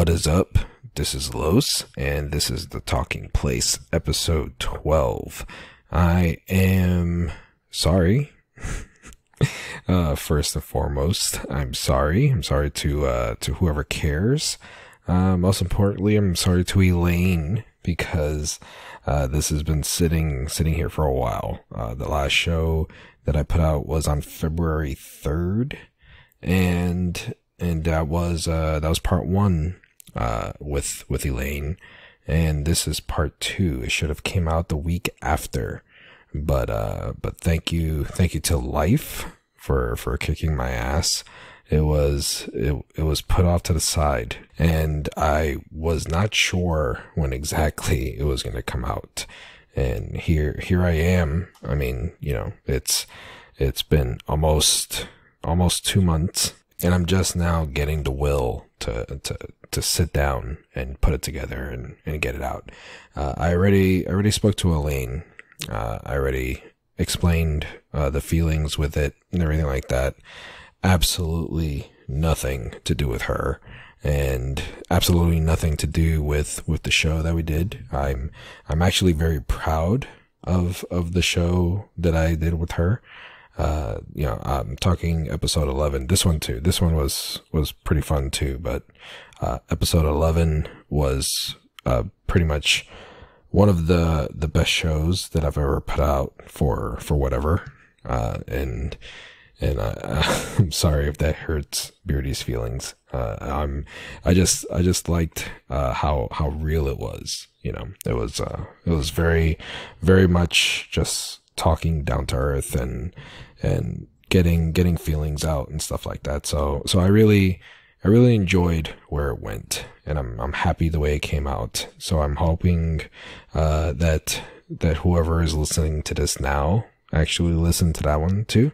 What is up? This is Los, and this is the Talking Place, episode 12. I am sorry. uh, first and foremost, I'm sorry. I'm sorry to, uh, to whoever cares. Uh, most importantly, I'm sorry to Elaine because, uh, this has been sitting, sitting here for a while. Uh, the last show that I put out was on February 3rd and and that was uh, that was part one uh, with with Elaine, and this is part two. It should have came out the week after, but uh, but thank you thank you to Life for for kicking my ass. It was it it was put off to the side, and I was not sure when exactly it was going to come out. And here here I am. I mean, you know, it's it's been almost almost two months and I'm just now getting the will to to to sit down and put it together and, and get it out. Uh, I already I already spoke to Elaine. Uh, I already explained uh, the feelings with it and everything like that. Absolutely nothing to do with her, and absolutely nothing to do with with the show that we did. I'm I'm actually very proud of of the show that I did with her uh, you know, I'm talking episode 11. This one too. This one was, was pretty fun too, but, uh, episode 11 was, uh, pretty much one of the, the best shows that I've ever put out for, for whatever. Uh, and, and I, I'm sorry if that hurts Beardy's feelings. Uh, I'm, I just, I just liked, uh, how, how real it was. You know, it was, uh, it was very, very much just talking down to earth and, and getting getting feelings out and stuff like that. So so I really I really enjoyed where it went, and I'm I'm happy the way it came out. So I'm hoping uh, that that whoever is listening to this now actually listened to that one too.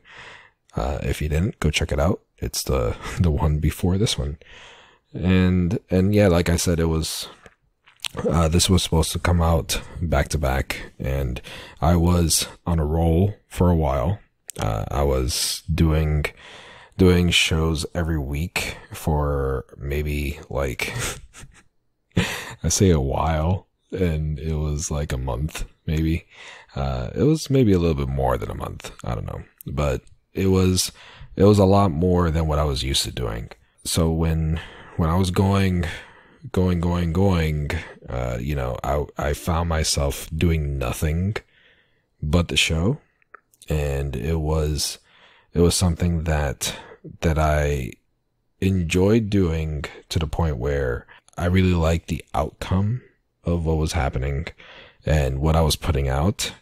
Uh, if you didn't, go check it out. It's the the one before this one, and and yeah, like I said, it was. Uh, this was supposed to come out back to back, and I was on a roll for a while uh, I was doing doing shows every week for maybe like I say a while, and it was like a month maybe. Uh, it was maybe a little bit more than a month. I don't know, but it was it was a lot more than what I was used to doing. So when when I was going going going going uh, you know i i found myself doing nothing but the show and it was it was something that that I enjoyed doing to the point where I really liked the outcome of what was happening and what I was putting out,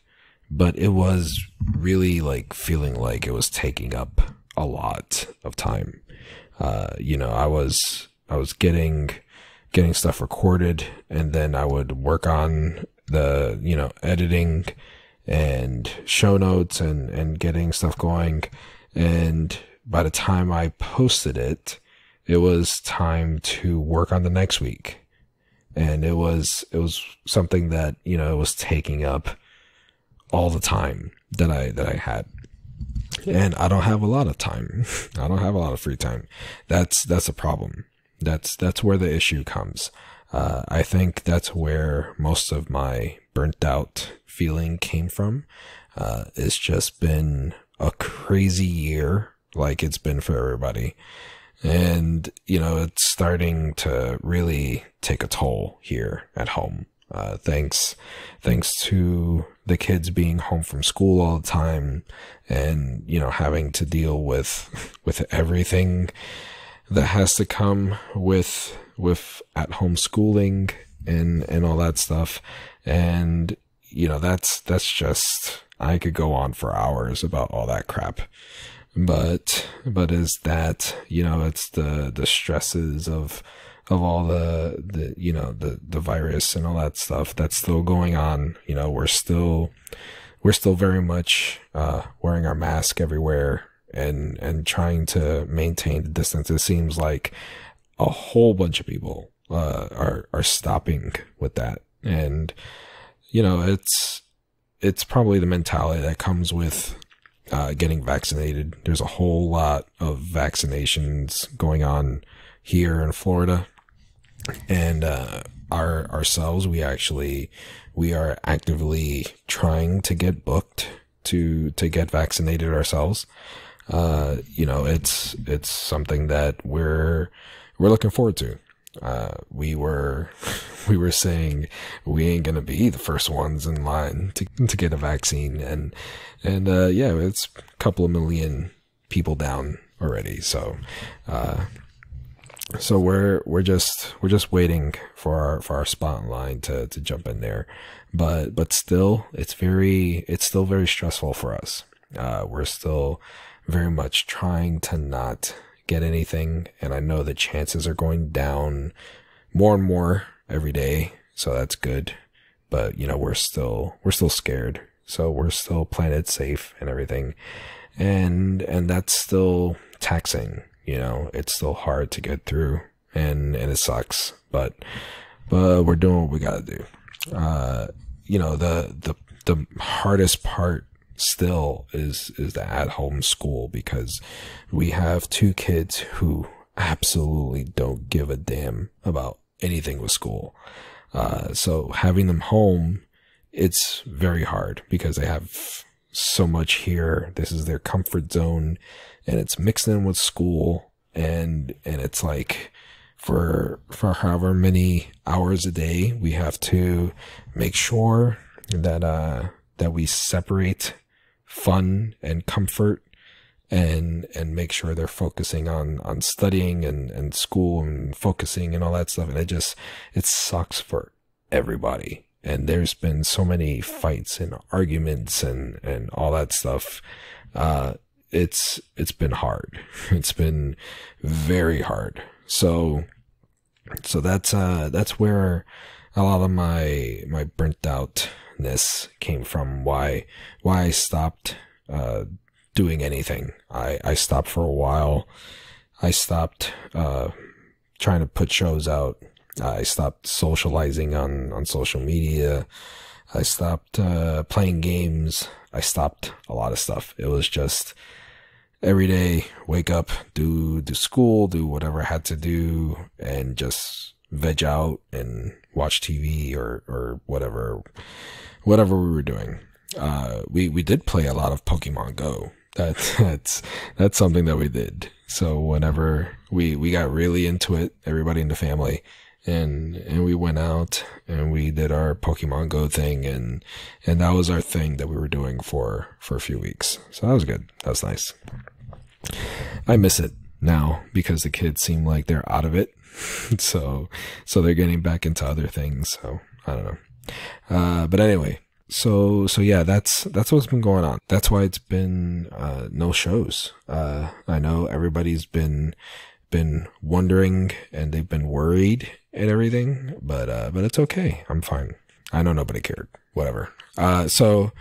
but it was really like feeling like it was taking up a lot of time. Uh, you know, I was I was getting getting stuff recorded and then I would work on the, you know, editing and show notes and, and getting stuff going. And by the time I posted it, it was time to work on the next week. And it was, it was something that, you know, it was taking up all the time that I, that I had. And I don't have a lot of time. I don't have a lot of free time. That's, that's a problem. That's, that's where the issue comes. Uh, I think that's where most of my burnt out feeling came from. Uh, it's just been a crazy year, like it's been for everybody. And, you know, it's starting to really take a toll here at home. Uh, thanks, thanks to the kids being home from school all the time and, you know, having to deal with, with everything that has to come with, with at home schooling and, and all that stuff. And, you know, that's, that's just, I could go on for hours about all that crap. But, but is that, you know, it's the, the stresses of, of all the, the, you know, the, the virus and all that stuff that's still going on. You know, we're still, we're still very much, uh, wearing our mask everywhere and, and trying to maintain the distance. It seems like a whole bunch of people, uh, are, are stopping with that. And, you know, it's it's probably the mentality that comes with uh, getting vaccinated. There's a whole lot of vaccinations going on here in Florida, and uh, our ourselves, we actually we are actively trying to get booked to to get vaccinated ourselves. Uh, you know, it's it's something that we're we're looking forward to. Uh, we were we were saying we ain't gonna be the first ones in line to to get a vaccine, and and uh, yeah, it's a couple of million people down already. So, uh, so we're we're just we're just waiting for our for our spot in line to to jump in there, but but still, it's very it's still very stressful for us. Uh, we're still very much trying to not get anything, and I know the chances are going down more and more every day, so that's good. But you know, we're still we're still scared, so we're still playing it safe and everything, and and that's still taxing. You know, it's still hard to get through, and and it sucks, but but we're doing what we gotta do. Uh, you know, the the the hardest part still is is the at home school because we have two kids who absolutely don't give a damn about anything with school. Uh, so having them home, it's very hard because they have so much here. This is their comfort zone and it's mixed in with school and, and it's like for, for however many hours a day, we have to make sure that, uh, that we separate fun and comfort and and make sure they're focusing on on studying and and school and focusing and all that stuff. And it just it sucks for everybody. And there's been so many fights and arguments and and all that stuff. Uh it's it's been hard. It's been very hard. So so that's uh that's where a lot of my my burnt outness came from. Why why I stopped uh, doing anything. I I stopped for a while. I stopped uh, trying to put shows out. I stopped socializing on on social media. I stopped uh, playing games. I stopped a lot of stuff. It was just every day, wake up, do do school, do whatever I had to do, and just veg out and watch TV or, or whatever, whatever we were doing. Uh, we, we did play a lot of Pokemon Go. That, that's, that's something that we did. So whenever we, we got really into it, everybody in the family, and, and we went out and we did our Pokemon Go thing and, and that was our thing that we were doing for, for a few weeks. So that was good. That was nice. I miss it now because the kids seem like they're out of it. so, so they're getting back into other things. So I don't know. Uh, but anyway, so, so yeah, that's, that's what's been going on. That's why it's been, uh, no shows. Uh, I know everybody's been, been wondering and they've been worried and everything, but, uh, but it's okay. I'm fine. I know nobody cared. Whatever. Uh, so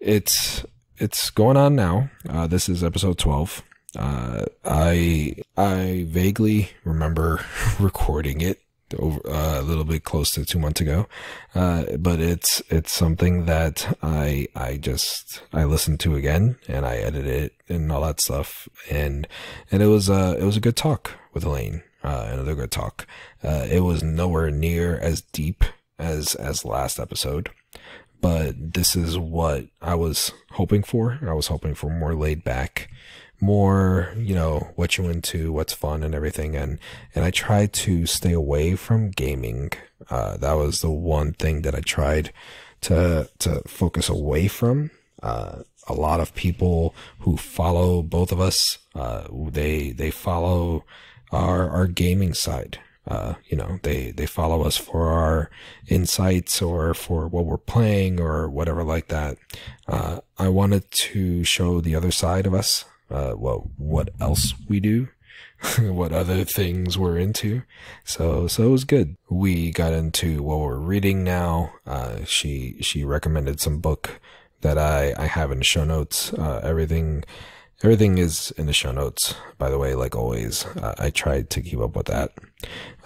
it's, it's going on now. Uh, this is episode 12. Uh, I I vaguely remember recording it over uh, a little bit close to two months ago, uh, but it's it's something that I I just I listened to again and I edited it and all that stuff and and it was uh it was a good talk with Elaine. Uh, another good talk. Uh, it was nowhere near as deep as as last episode, but this is what I was hoping for. I was hoping for more laid back more, you know, what you into, what's fun and everything. And, and I tried to stay away from gaming. Uh, that was the one thing that I tried to, to focus away from. Uh, a lot of people who follow both of us, uh, they, they follow our, our gaming side. Uh, you know, they, they follow us for our insights or for what we're playing or whatever like that. Uh, I wanted to show the other side of us uh, well, what else we do, what other things we're into. So, so it was good. We got into what we're reading now. Uh, she, she recommended some book that I, I have in the show notes. Uh, everything, everything is in the show notes, by the way, like always. Uh, I tried to keep up with that.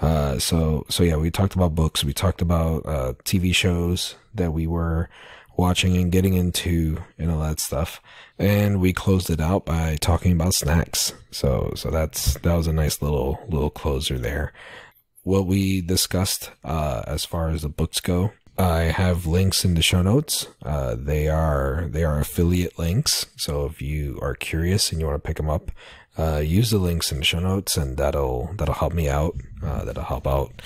Uh, so, so yeah, we talked about books. We talked about, uh, TV shows that we were, watching and getting into and all that stuff. And we closed it out by talking about snacks. So, so that's, that was a nice little, little closer there. what we discussed uh, as far as the books go. I have links in the show notes. Uh, they are they are affiliate links. So if you are curious and you want to pick them up, uh, use the links in the show notes, and that'll that'll help me out. Uh, that'll help out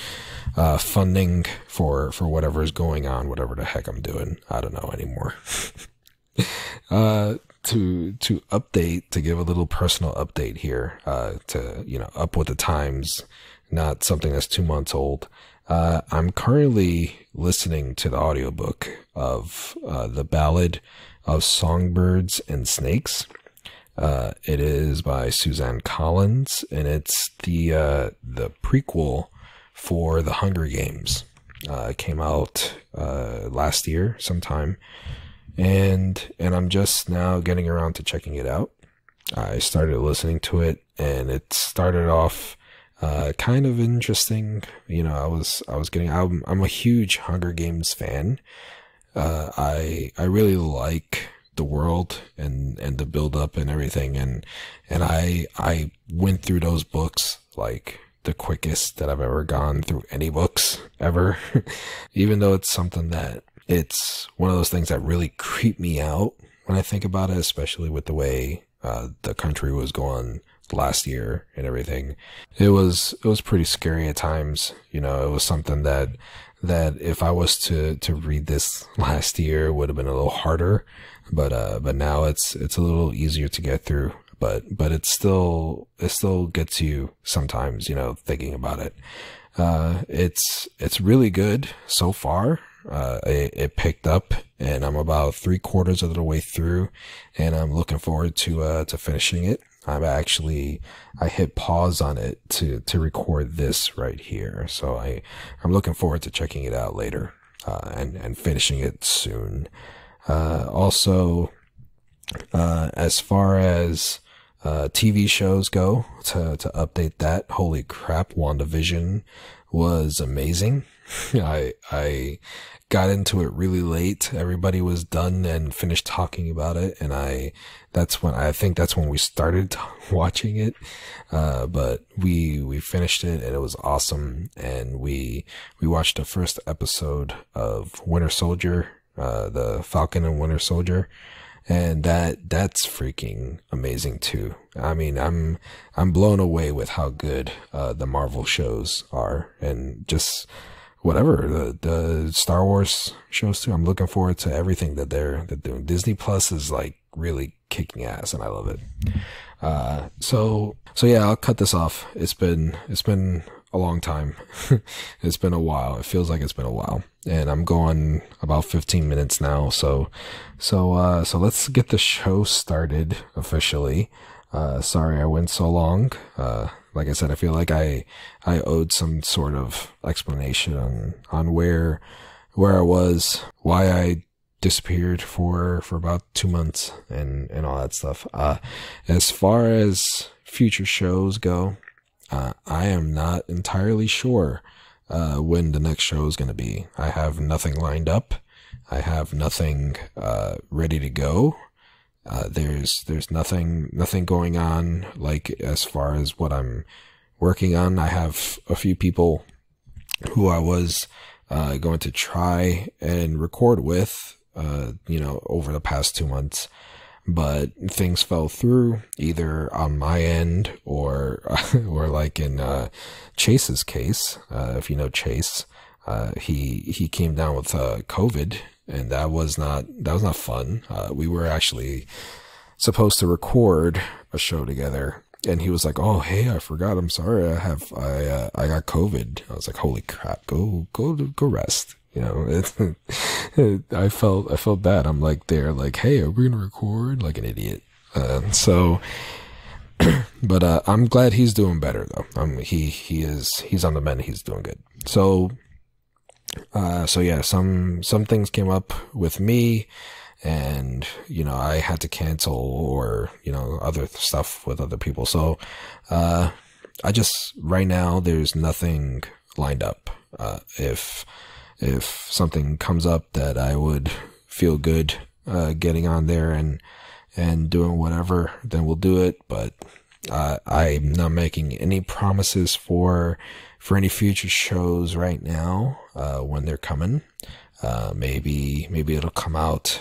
uh, funding for for whatever is going on, whatever the heck I'm doing. I don't know anymore. uh, to to update to give a little personal update here. Uh, to you know up with the times, not something that's two months old. Uh, I'm currently listening to the audiobook of uh, the Ballad of Songbirds and Snakes. Uh, it is by Suzanne Collins, and it's the uh, the prequel for the Hunger Games. Uh, it came out uh, last year sometime, and and I'm just now getting around to checking it out. I started listening to it, and it started off uh, kind of interesting. You know, I was I was getting I'm I'm a huge Hunger Games fan. Uh, I I really like the world and and the build up and everything and and I I went through those books like the quickest that I've ever gone through any books ever. Even though it's something that it's one of those things that really creep me out when I think about it, especially with the way uh, the country was going last year and everything. It was it was pretty scary at times. You know, it was something that that if I was to to read this last year would have been a little harder. But uh but now it's it's a little easier to get through. But but it still it still gets you sometimes, you know, thinking about it. Uh it's it's really good so far. Uh it, it picked up and I'm about three quarters of the way through and I'm looking forward to uh to finishing it. I'm actually I hit pause on it to to record this right here. So I I'm looking forward to checking it out later uh, and and finishing it soon. Uh, also, uh, as far as uh, TV shows go, to to update that, holy crap, WandaVision was amazing. I I got into it really late. Everybody was done and finished talking about it. And I, that's when I think that's when we started watching it. Uh, but we, we finished it and it was awesome. And we, we watched the first episode of Winter Soldier, uh, the Falcon and Winter Soldier. And that, that's freaking amazing too. I mean, I'm, I'm blown away with how good, uh, the Marvel shows are and just, whatever the the Star Wars shows too. I'm looking forward to everything that they're they're doing. Disney Plus is like really kicking ass, and I love it. Uh, so so yeah, I'll cut this off. It's been it's been a long time. it's been a while. It feels like it's been a while, and I'm going about 15 minutes now. So so uh, so let's get the show started officially. Uh, sorry I went so long. Uh, like I said, I feel like I I owed some sort of explanation on on where where I was, why I disappeared for for about two months, and and all that stuff. Uh, as far as future shows go, uh, I am not entirely sure uh, when the next show is going to be. I have nothing lined up. I have nothing uh, ready to go. Uh, there's there's nothing nothing going on like as far as what I'm working on. I have a few people who I was uh, going to try and record with, uh, you know, over the past two months, but things fell through either on my end or or like in uh, Chase's case. Uh, if you know Chase, he he came down with COVID and that was not that was not fun. Uh, we were actually supposed to record a show together, and he was like, "Oh, hey, I forgot. I'm sorry. I have I uh, I got COVID." I was like, "Holy crap! Go go go rest." You know, it, it, I felt I felt bad. I'm like there, like, "Hey, are we gonna record?" Like an idiot. Uh, so. but uh, I'm glad he's doing better though. Um, he he is he's on the mend. He's doing good. So uh, so yeah, some some things came up with me, and you know I had to cancel or you know other stuff with other people. So uh, I just right now there's nothing lined up. Uh, if if something comes up that I would feel good uh, getting on there and and doing whatever, then we'll do it. But Uh, I'm not making any promises for for any future shows right now. Uh, when they're coming, uh, maybe maybe it'll come out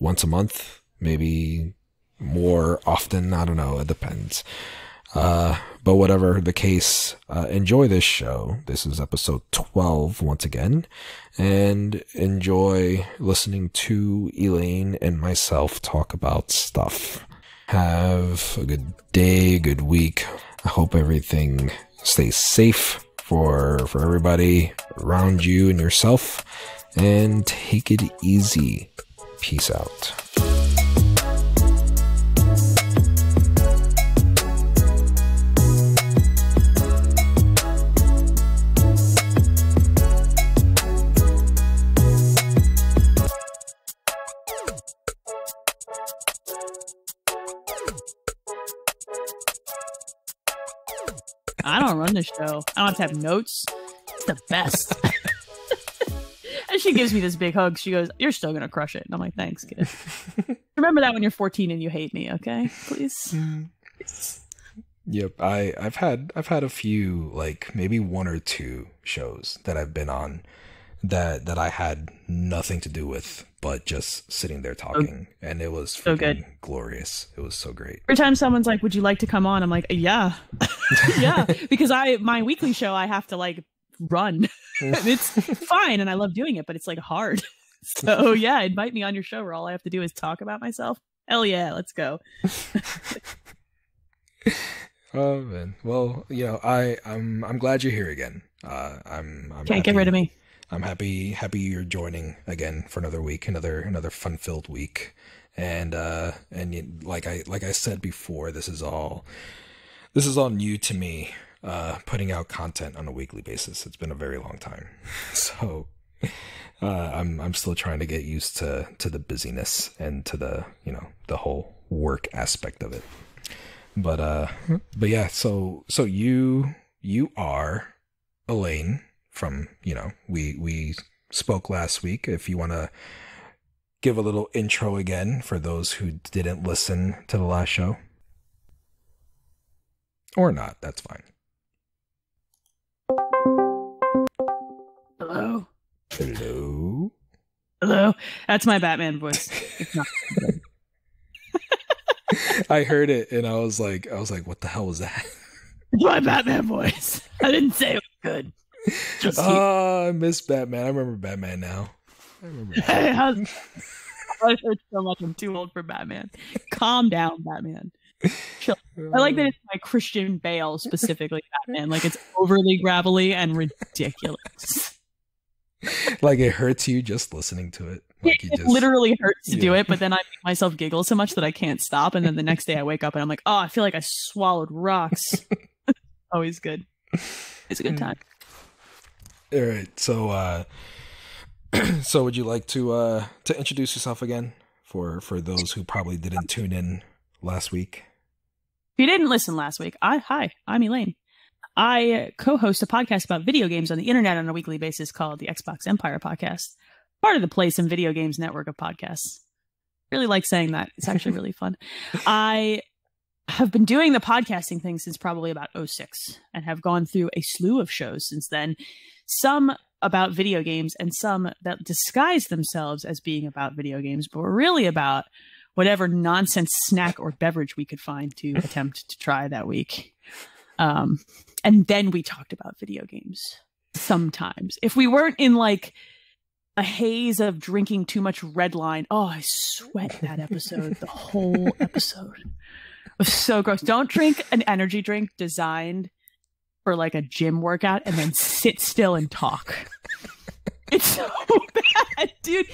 once a month, maybe more often. I don't know. It depends. Uh, but whatever the case, uh, enjoy this show. This is episode 12 once again, and enjoy listening to Elaine and myself talk about stuff. Have a good day, good week. I hope everything stays safe for, for everybody around you and yourself, and take it easy. Peace out. I don't run the show. I don't have to have notes. It's the best. and she gives me this big hug. She goes, You're still going to crush it. And I'm like, Thanks, kid. Remember that when you're 14 and you hate me, okay? Please. Yep, I I've had I've had a few like maybe one or two shows that I've been on that that I had nothing to do with but just sitting there talking and it was So good. glorious. It was so great. Every time someone's like, "Would you like to come on?" I'm like, "Yeah, yeah," because I my weekly show I have to like run. It's fine, and I love doing it, but it's like hard. So yeah, invite me on your show where all I have to do is talk about myself. Hell yeah, let's go. Oh man. Well, you know, I I'm I'm glad you're here again. Uh I'm, I'm Can't get rid of me. I'm happy happy you're joining again for another week, another another fun filled week. And uh and like I like I said before, this is all this is all new to me. Uh, putting out content on a weekly basis. It's been a very long time, so uh, I'm I'm still trying to get used to to the busyness and to the you know the whole work aspect of it. But uh, but yeah. So so you you are Elaine from you know we we spoke last week. If you want to give a little intro again for those who didn't listen to the last show, or not, that's fine. Hello, Hello. hello. That's my Batman voice. It's not. I heard it and I was like, I was like, what the hell was that? It's my Batman voice. I didn't say it was good. Just keep- Oh, ah, I miss Batman. I remember Batman now. I remember. Hey, how's- I heard so much. I'm too old for Batman. Calm down, Batman. Chill. I like that it's my Christian Bale specifically Batman. Like it's overly gravelly and ridiculous. like it hurts you just listening to it. Like It just literally hurts to do it, but then I make myself giggle so much that I can't stop. And then the next day I wake up and I'm like, oh, I feel like I swallowed rocks. Always good. It's a good hmm. time. All right. So uh so would you like to uh to introduce yourself again for for those who probably didn't tune in last week? If you didn't listen last week, I hi, I'm Elaine. I co-host a podcast about video games on the internet on a weekly basis called the Xbox Empire Podcast, part of the Play Some Video Games network of podcasts. Really like saying that. It's actually really fun. I have been doing the podcasting thing since probably about 06 and have gone through a slew of shows since then. Some about video games and some that disguise themselves as being about video games, but were really about whatever nonsense snack or beverage we could find to attempt to try that week. Um, and then we talked about video games sometimes. If we weren't in like a haze of drinking too much Redline, oh, I sweat that episode, the whole episode. Was so gross. Don't drink an energy drink designed for like a gym workout and then sit still and talk. It's so bad, dude.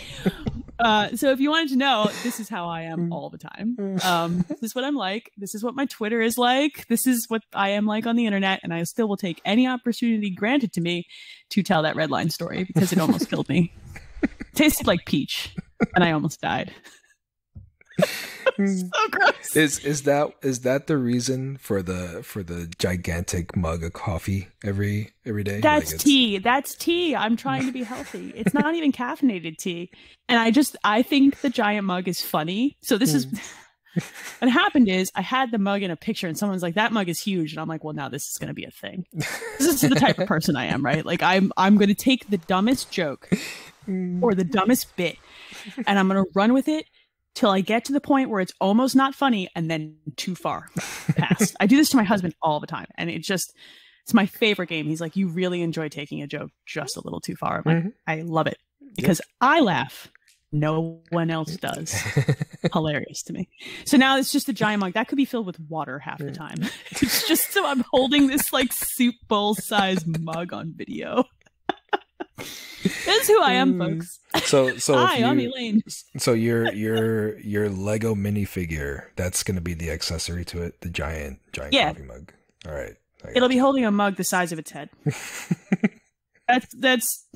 Uh, so if you wanted to know, this is how I am all the time. Um, this is what I'm like. This is what my Twitter is like. This is what I am like on the internet, and I still will take any opportunity granted to me to tell that Redline story because it almost killed me. tasted like peach, and I almost died. Mm. so gross. Is is that is that the reason for the for the gigantic mug of coffee every every day? That's Like, tea. That's tea. I'm trying to be healthy. It's not even caffeinated tea. And I just I think the giant mug is funny. So this is hmm. what happened is I had the mug in a picture and someone's like, that mug is huge. And I'm like, well, now this is going to be a thing. this is the type of person I am, right? Like I'm, I'm going to take the dumbest joke hmm. or the dumbest bit and I'm going to run with it till I get to the point where it's almost not funny and then too far past. I do this to my husband all the time. And it just, it's my favorite game. He's like, you really enjoy taking a joke just a little too far. I'm like, Mhm. I love it because I laugh. No one else does. Hilarious to me. So now it's just a giant mug that could be filled with water half the time. it's just so I'm holding this like soup bowl size mug on video. That's who I am, Mm. folks. So so if Hi, I'm Elaine. so your your your Lego minifigure that's gonna be the accessory to it, the giant giant Yeah. coffee mug. All right. It'll be holding a mug the size of its head. That's that's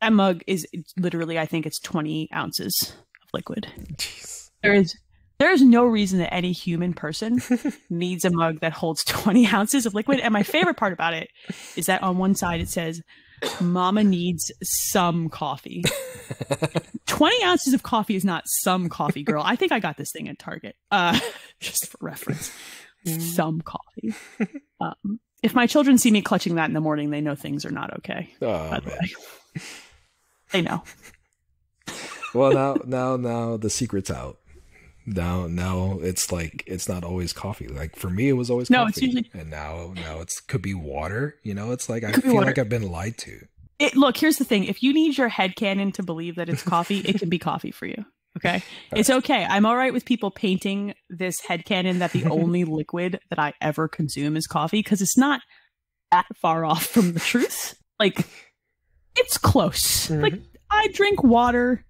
that mug is literally I think it's 20 ounces of liquid. Jeez. There is there is no reason that any human person needs a mug that holds 20 ounces of liquid. And my favorite part about it is that on one side it says, Mama needs some coffee. 20 ounces of coffee is not some coffee, girl. I think I got this thing at Target, uh, just for reference. Some coffee. Um, if my children see me clutching that in the morning, they know things are not okay. Oh By the way, they know. Well now now now the secret's out. Now now it's like it's not always coffee. Like for me it was always No, coffee. it's usually- and now now it's could be water. You know, it's like I feel water. like I've been lied to. It, look, here's the thing. If you need your head canon to believe that it's coffee, it can be coffee for you. Okay. It's okay. I'm all right with people painting this head canon that the only liquid that I ever consume is coffee because it's not that far off from the truth. Like, it's close. Mhm. Like, I drink water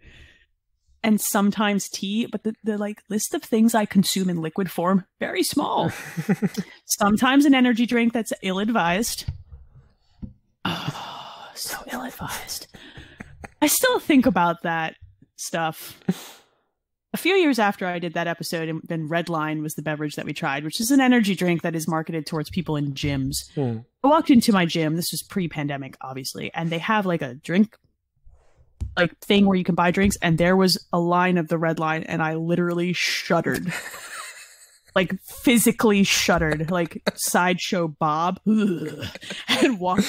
and sometimes tea, but the, the like list of things I consume in liquid form, very small. Sometimes an energy drink that's ill advised. Oh, so ill advised. I still think about that stuff. A few years after I did that episode, and then Redline was the beverage that we tried, which is an energy drink that is marketed towards people in gyms. Hmm. I walked into my gym. This was pre-pandemic, obviously, and they have like a drink like thing where you can buy drinks, and there was a line of the Redline, and I literally shuddered. like physically shuddered, like sideshow Bob, ugh, and walked.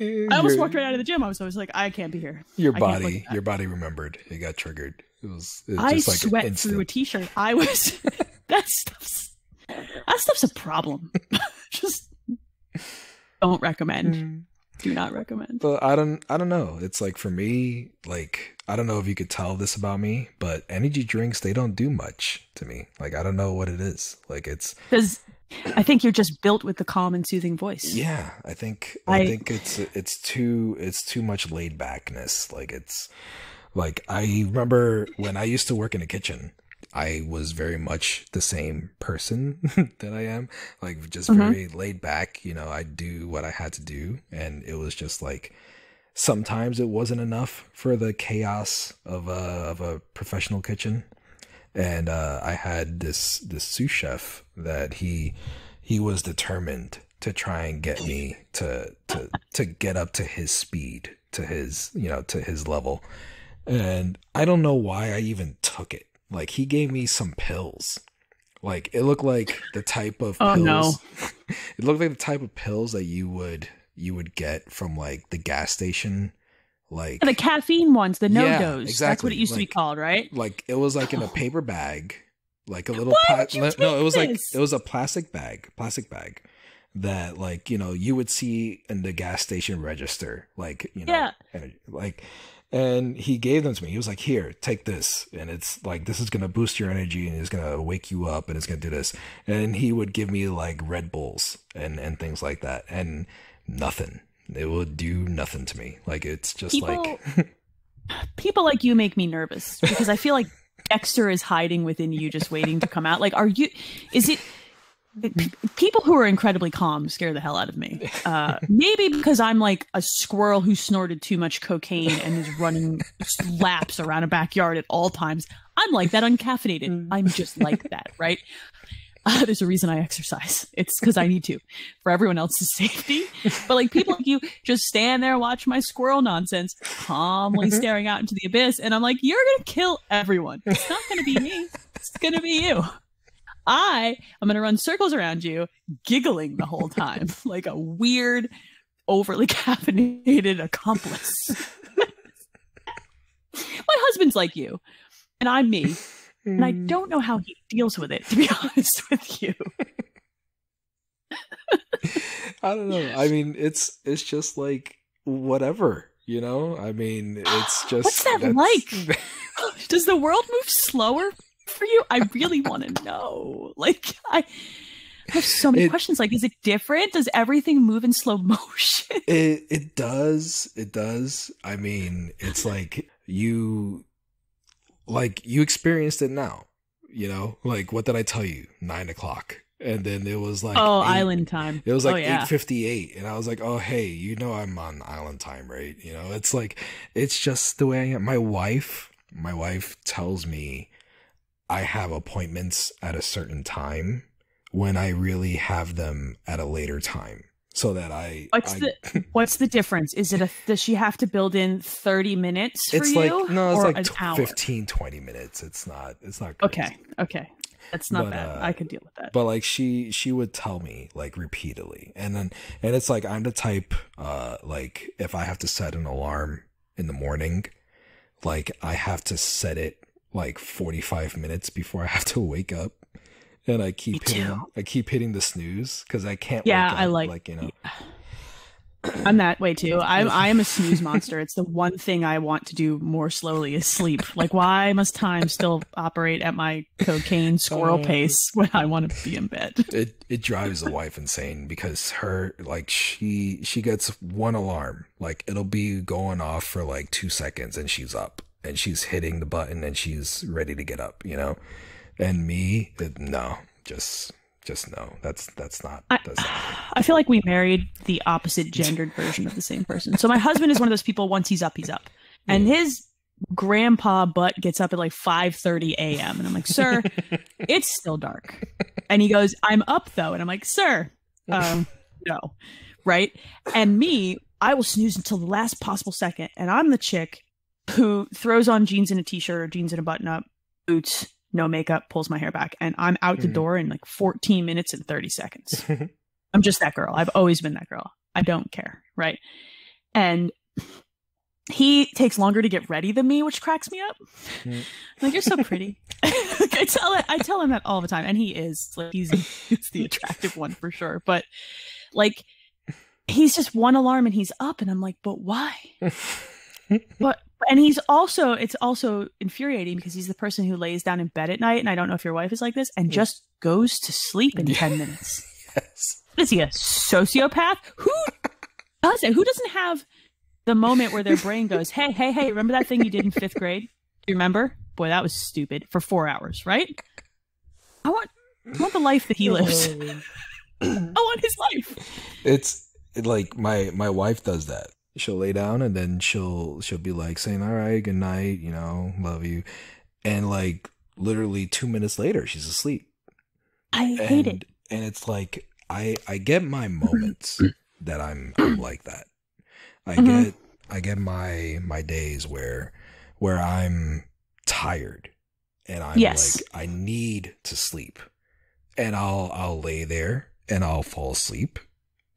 I almost Your- walked right out of the gym. I was always like, I can't be here. Your I body, your body remembered. It got triggered. It was, it was I just like sweat instant. through a t-shirt. I was that stuff's that stuff's a problem. Just don't recommend. Mm. Do not recommend. But I don't, I don't know. It's like for me, like I don't know if you could tell this about me, but energy drinks they don't do much to me. Like I don't know what it is. Like it's Because I think you're just built with the calm and soothing voice. yeah. I think I, I- think it's it's too it's too much laid backness. Like it's like I remember when I used to work in a kitchen. I was very much the same person that I am, like just Mhm. very laid back. You know, I do what I had to do, and it was just like sometimes it wasn't enough for the chaos of a of a professional kitchen. And uh, I had this this sous chef that he he was determined to try and get me to to to get up to his speed, to his you know to his level. And I don't know why I even took it. Like he gave me some pills. Like it looked like the type of Oh, pills. no. it looked like the type of pills that you would you would get from like the gas station. Like The caffeine ones, the no Yeah, dose. That's what it used to be called, right? like it was like in a paper bag, like a little. Pla- no, it was like it was a plastic bag, plastic bag that like you know you would see in the gas station register, like you know, Yeah. and, like. And he gave them to me. He was like, "Here, take this, and it's like this is gonna boost your energy, and it's gonna wake you up, and it's gonna do this." And he would give me like Red Bulls and and things like that, and nothing. It would do nothing to me. Like it's just People- like People like you make me nervous because I feel like Dexter is hiding within you, just waiting to come out. Like, are you? Is it? People who are incredibly calm scare the hell out of me. Uh, maybe because I'm like a squirrel who snorted too much cocaine and is running laps around a backyard at all times. I'm like that uncaffeinated. I'm just like that, right? Uh, there's a reason I exercise. It's because I need to for everyone else's safety. But like people like you just stand there, watch my squirrel nonsense, calmly staring out into the abyss, and I'm like, you're gonna kill everyone. It's not gonna be me. It's gonna be you. I am going to run circles around you, giggling the whole time, like a weird, overly caffeinated accomplice. My husband's like you, and I'm me. And I mm. don't know how he deals with it, to be honest with you. I don't know. I mean, it's it's just like whatever, you know. I mean, it's just What's that like? Does the world move slower for you? I really want to know. Like, I have so many It- questions. Like, is it different? Does everything move in slow motion? It it does. It does. I mean, it's like you like you experienced it now. You know, like what did I tell you? Nine o'clock, and then it was like oh, eight- island time. It was oh, like yeah. eight fifty eight, and I was like, "Oh, hey, you know I'm on island time, right?" You know, it's like it's just the way I am. My wife, my wife tells me I have appointments at a certain time when I really have them at a later time, so that I. What's I- the What's the difference? Is it a does she have to build in thirty minutes for It's you? like no, it's or like hour? 15, 20 minutes. It's not. It's not. Crazy. Okay, okay, that's not But, bad. uh, I could deal with that. but like she she would tell me like repeatedly and then and it's like i'm the type uh like if i have to set an alarm in the morning like i have to set it like 45 minutes before i have to wake up and i keep hitting i keep hitting the snooze because i can't Yeah, wake I up, like- like you know I'm that way too. I'm I am a snooze monster. It's the one thing I want to do more slowly is sleep. Like why must time still operate at my cocaine squirrel Oh. pace when I want to be in bed? it it drives the wife insane because her like she she gets one alarm like it'll be going off for like two seconds and she's up and she's hitting the button and she's ready to get up you know and me it, no just just no that's that's not I- that's not I feel like we married the opposite gendered version of the same person. So my husband is one of those people once he's up, he's up. And his grandpa butt gets up at like 5:30 a.m. and I'm like, "Sir, it's still dark." And he goes, "I'm up though." And I'm like, "Sir, um no." Right? And me, I will snooze until the last possible second. And I'm the chick who throws on jeans and a t-shirt or jeans and a button up, boots, no makeup, pulls my hair back, and I'm out the Mhm. door in like 14 minutes and 30 seconds. I'm just that girl. I've always been that girl. I don't care, right? And he takes longer to get ready than me, which cracks me up. Mm. Like you're so pretty. like, I tell it, I tell him that all the time, and he is like he's he's the attractive one for sure. But like he's just one alarm and he's up, and I'm like, but why? but and he's also it's also infuriating because he's the person who lays down in bed at night, and I don't know if your wife is like this, and just goes to sleep in ten minutes. yes is he, a sociopath? Who does it? Who doesn't have the moment where their brain goes, hey, hey, hey, remember that thing you did in fifth grade? Do you remember? Boy, that was stupid for four hours, right? I want, I want the life that he lives. I want his life. it's like my my wife does that she'll lay down and then she'll she'll be like saying all right good night you know love you and like literally two minutes later she's asleep I and hate it. and it's like i i get my moments that i'm, I'm like that i Mhm. get i get my my days where where i'm tired and i'm Yes. like i need to sleep and i'll i'll lay there and i'll fall asleep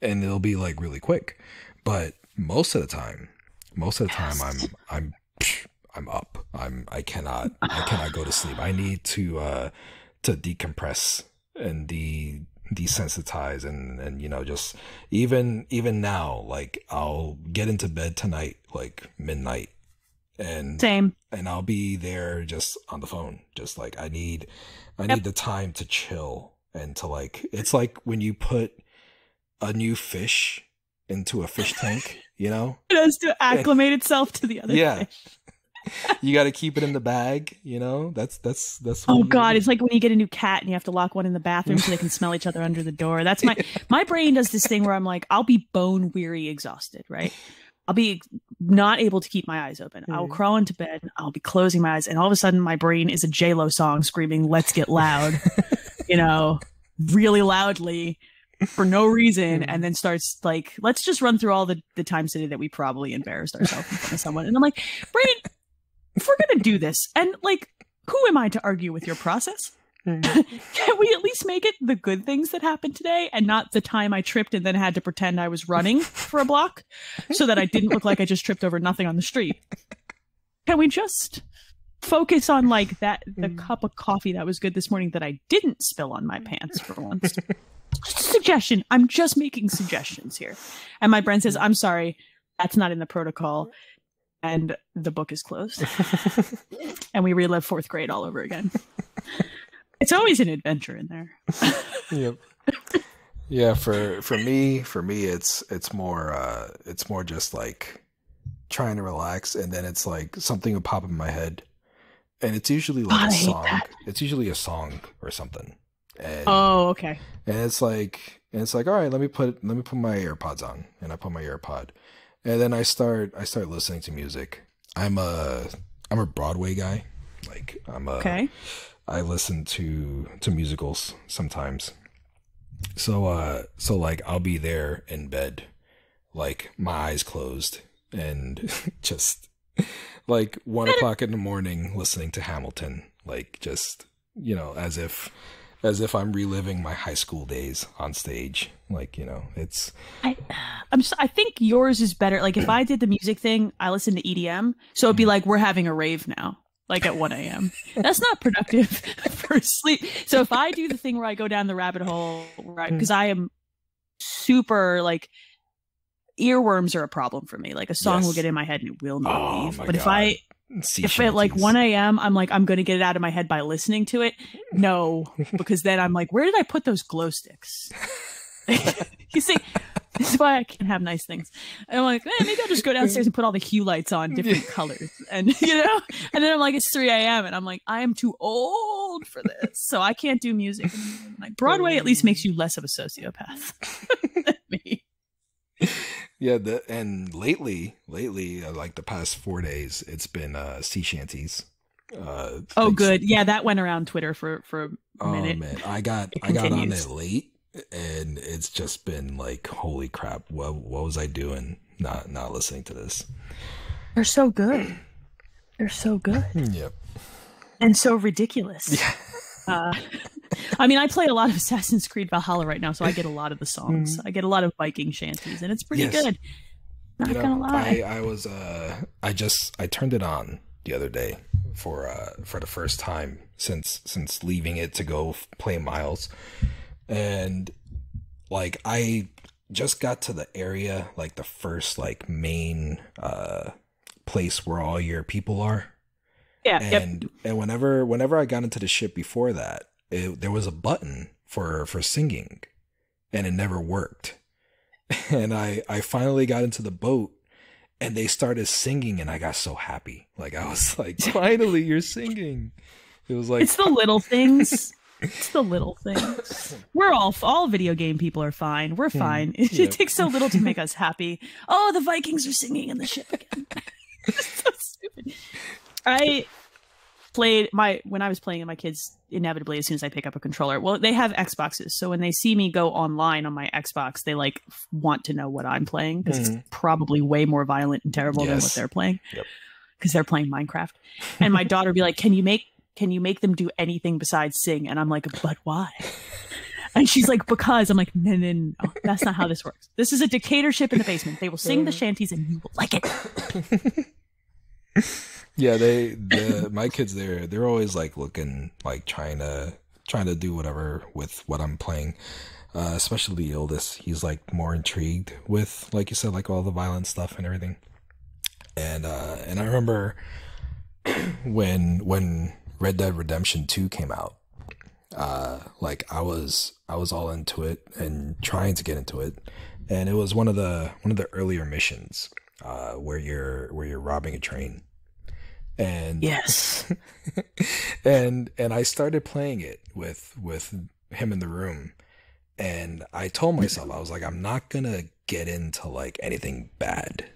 and it'll be like really quick but most of the time most of the time i'm i'm i'm up i'm i cannot i cannot go to sleep i need to uh to decompress and de desensitize and and you know just even even now like i'll get into bed tonight like midnight and Same. and i'll be there just on the phone just like i need i Yep. need the time to chill and to like it's like when you put a new fish into a fish tank you know It has to acclimate itself to the other Yeah. fish. you got to keep it in the bag you know that's that's that's Oh God, it's like when you get a new cat and you have to lock one in the bathroom so they can smell each other under the door. That's my my brain does this thing where I'm like, I'll be bone weary, exhausted, right? I'll be not able to keep my eyes open. I'll Mhm. crawl into bed. I'll be closing my eyes, and all of a sudden, my brain is a J Lo song screaming, "Let's get loud," you know, really loudly for no reason, and then starts like, "Let's just run through all the the times today that we probably embarrassed ourselves in front of someone." And I'm like, brain, if we're gonna do this, and like, who am I to argue with your process? Can we at least make it the good things that happened today and not the time I tripped and then had to pretend I was running for a block so that I didn't look like I just tripped over nothing on the street? Can we just focus on like that the Mm. cup of coffee that was good this morning that I didn't spill on my pants for once? Just a suggestion. I'm just making suggestions here. And my friend says, I'm sorry, that's not in the protocol. And the book is closed. and we relive fourth grade all over again. It's always an adventure in there. yep. Yeah, for for me, for me, it's it's more uh it's more just like trying to relax, and then it's like something will pop in my head, and it's usually like I a song. that. It's usually a song or something, and Oh, okay. and it's like and it's like all right, let me put let me put my AirPods on, and I put my AirPod, and then I start I start listening to music. I'm a I'm a Broadway guy, like I'm a Okay. I listen to to musicals sometimes. So uh so like I'll be there in bed, like my eyes closed and just like one o'clock in the morning listening to Hamilton. Like just you know, as if as if I'm reliving my high school days on stage. Like, you know, it's I, I'm. So, I think yours is better. Like if I did the music thing, I listen to EDM, so it'd be mm-hmm. like we're having a rave now, like at 1 a.m. That's not productive for sleep. So if I do the thing where I go down the rabbit hole, right? Mm-hmm. Because I am super like earworms are a problem for me. Like a song will get in my head and it will not Oh, leave. But if I sea if at like 1 a.m. I'm like, I'm going to get it out of my head by listening to it. No, because then I'm like, where did I put those glow sticks? you see, this is why I can't have nice things. And I'm like, eh, maybe I'll just go downstairs and put all the hue lights on different colors. And, you know, and then I'm like, it's 3 a.m. And I'm like, I am too old for this. So I can't do music. Like, Broadway at least makes you less of a sociopath than me. Yeah, the, and lately, lately, uh, like the past four days, it's been uh, sea shanties. Uh, Oh, good. Yeah, that went around Twitter for, for a minute. Oh man, I got I got on it late, and it's just been like, holy crap! What what was I doing? Not not listening to this. They're so good. They're so good. Yep. and so ridiculous. Yeah. Uh, I mean, I play a lot of Assassin's Creed Valhalla right now, so I get a lot of the songs. I get a lot of Viking shanties, and it's pretty Mm-hmm. Yes. good. Not you know, gonna lie. I I was uh I just I turned it on the other day for uh for the first time since since leaving it to go play Miles, and like I just got to the area like the first like main uh place where all your people are yeah, yep. and and whenever whenever I got into the ship before that, it, there was a button for for singing, and it never worked. And I I finally got into the boat, and they started singing, and I got so happy. Like I was like, finally, you're singing. It was like It's the little things. It's the little things. We're all all video game people are fine. We're hmm. fine. It, yeah. takes so little to make us happy. Oh, the Vikings are singing in the ship again. It's so stupid. I played my when I was playing, and my kids inevitably as soon as I pick up a controller. Well, they have Xboxes, so when they see me go online on my Xbox, they like want to know what I'm playing because Mhm. it's probably way more violent and terrible than what they're playing. Yep. Because they're playing Minecraft, and my daughter would be like, "Can you make can you make them do anything besides sing?" And I'm like, "But why?" And she's like, because I'm like, no, no, no, no, that's not how this works. This is a dictatorship in the basement. They will sing the shanties and you will like it. yeah they the my kids they're they're always like looking like trying to trying to do whatever with what i'm playing. Uh especially the oldest he's like more intrigued with like you said like all the violent stuff and everything. And uh and i remember when when red dead redemption 2 came out uh like i was i was all into it and trying to get into it. And it was one of the one of the earlier missions uh where you're where you're robbing a train and Yes. and and I started playing it with with him in the room. And I told myself I was like I'm not going to get into like anything bad.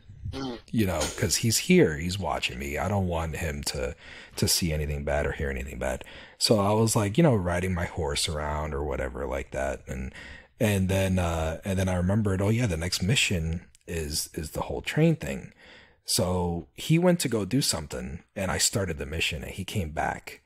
You know cuz he's here he's watching me. I don't want him to to see anything bad or hear anything bad. So I was like you know riding my horse around or whatever like that. And and then uh and then I remembered oh yeah the next mission is is the whole train thing so he went to go do something, and I started the mission, and he came back,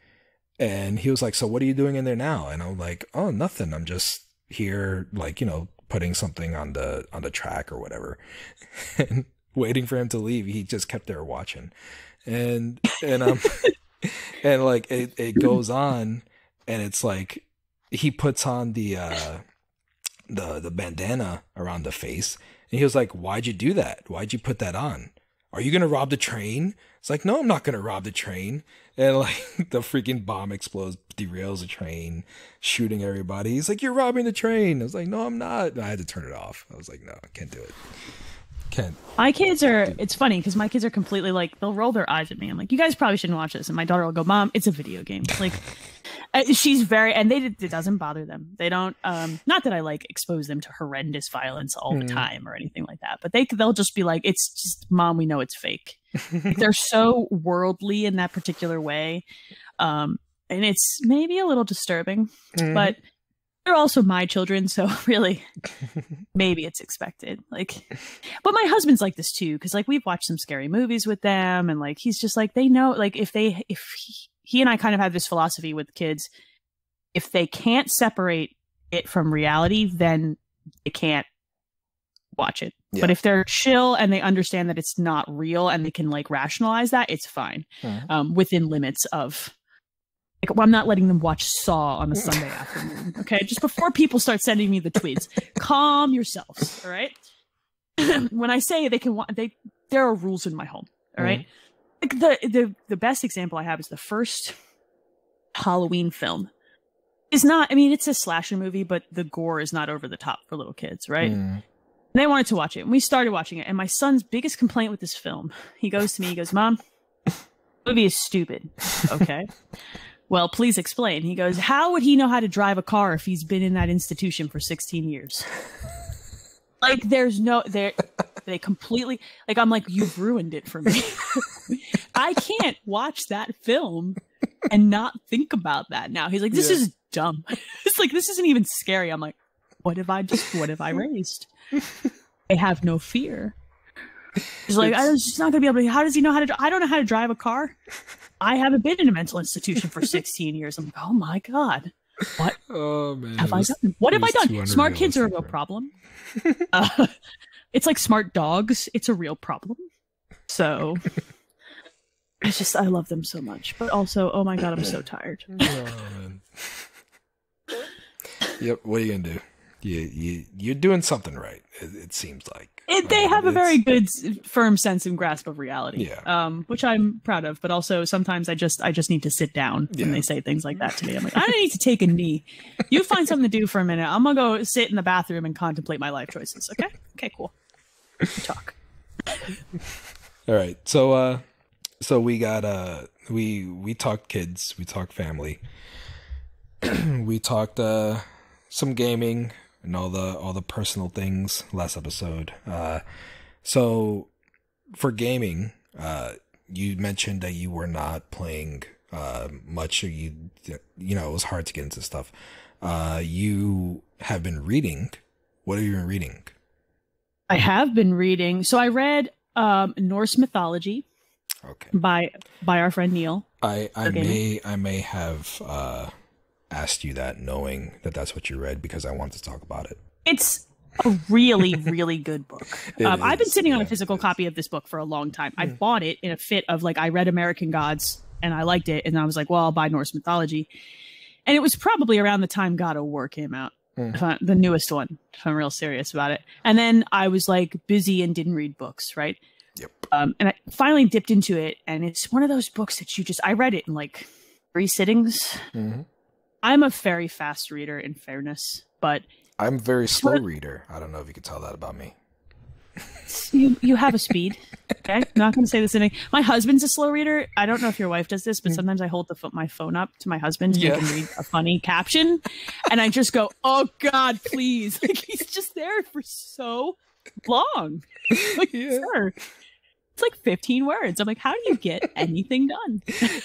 And he was like, "So what are you doing in there now?" And I'm like, "Oh, nothing. I'm just here, like you know, putting something on the on the track or whatever." and waiting for him to leave, he just kept there watching, and and um, and like it it goes on, and it's like he puts on the uh the the bandana around the face, and he was like, "Why'd you do that? Why'd you put that on?" Are you gonna rob the train? It's like, no, I'm not gonna rob the train. And like the freaking bomb explodes, derails the train, shooting everybody. He's like, You're robbing the train. I was like, No, I'm not. And I had to turn it off. I was like, No, I can't do it. Can't. My kids are. It's funny because my kids are completely like they'll roll their eyes at me. I'm like, you guys probably shouldn't watch this, and my daughter will go, "Mom, it's a video game." Like, she's very, and they it doesn't bother them. They don't. Um, not that I like expose them to horrendous violence all the Mhm. time or anything like that, but they they'll just be like, "It's just, mom, we know it's fake." They're so worldly in that particular way, um, and it's maybe a little disturbing, Mhm. but. They're also my children, so really, maybe it's expected. Like, but my husband's like this too, because like we've watched some scary movies with them, and like he's just like they know, like if they if he, he and I kind of have this philosophy with kids, if they can't separate it from reality, then they can't watch it. Yeah. But if they're chill and they understand that it's not real and they can like rationalize that, it's fine Mhm. um, within limits of. Like, well, I'm not letting them watch Saw on a Sunday afternoon. Okay, just before people start sending me the tweets, calm yourselves. All right. when I say they can, wa- they there are rules in my home. All right. Like the the the best example I have is the first Halloween film. Is not. I mean, it's a slasher movie, but the gore is not over the top for little kids, right? And they wanted to watch it. And we started watching it. And my son's biggest complaint with this film, he goes to me, he goes, Mom, movie is stupid. Okay. well, please explain. He goes, How would he know how to drive a car if he's been in that institution for 16 years? Like, there's no, there, they completely, like, I'm like, You've ruined it for me. I can't watch that film and not think about that now. He's like, This Yeah. is dumb. it's like, This isn't even scary. I'm like, What have I just, what have I raised? I have no fear. He's like, I was just not gonna be able to. How does he know how to? I don't know how to drive a car. I haven't been in a mental institution for 16 years. I'm like, oh my god, Oh man. have it I done? What have I done? Smart kids are a real problem. Uh, it's like smart dogs. It's a real problem. So it's just I love them so much, but also, oh my god, I'm so tired. Oh, man. yep. What are you gonna do? You you you're doing something right. It, it seems like It, they have a very good, firm sense and grasp of reality, Yeah. um, which I'm proud of. But also, sometimes I just, I just need to sit down when they say things like that to me. I'm like, I don't need to take a knee. You find something to do for a minute. I'm gonna go sit in the bathroom and contemplate my life choices. Okay, okay, cool. Talk. All right. So uh so we got uh we we talked kids, we talked family. we talked uh some gaming and all the all the personal things last episode. Uh so for gaming, uh you mentioned that you were not playing uh much or you you know, it was hard to get into stuff. Uh you have been reading. What have you been reading? I have been reading. So I read um, Norse mythology Okay. by by our friend Neil. I I may I may have uh asked you that knowing that that's what you read because I wanted to talk about it. It's a really, really good book. Um, I've been sitting on a physical copy of this book for a long time. I Hmm. bought it in a fit of like I read American Gods and I liked it, and I was like, well, I'll buy Norse mythology. And it was probably around the time God of War came out. I- the newest one. If I'm real serious about it. And then I was like busy and didn't read books, right? Yep. Um, and I finally dipped into it, and it's one of those books that you just I read it in like three sittings. Mhm. I'm a very fast reader, in fairness, but I'm a very slow What- reader. I don't know if you could tell that about me. you you have a speed. Okay, I'm not going to say this in. My husband's a slow reader. I don't know if your wife does this, but mm. sometimes I hold the pho- my phone up to my husband to Yeah. make him read a funny caption, and I just go, "Oh God, please!" Like he's just there for so long. Like, Yeah. sir, it's like 15 words. I'm like, how do you get anything done?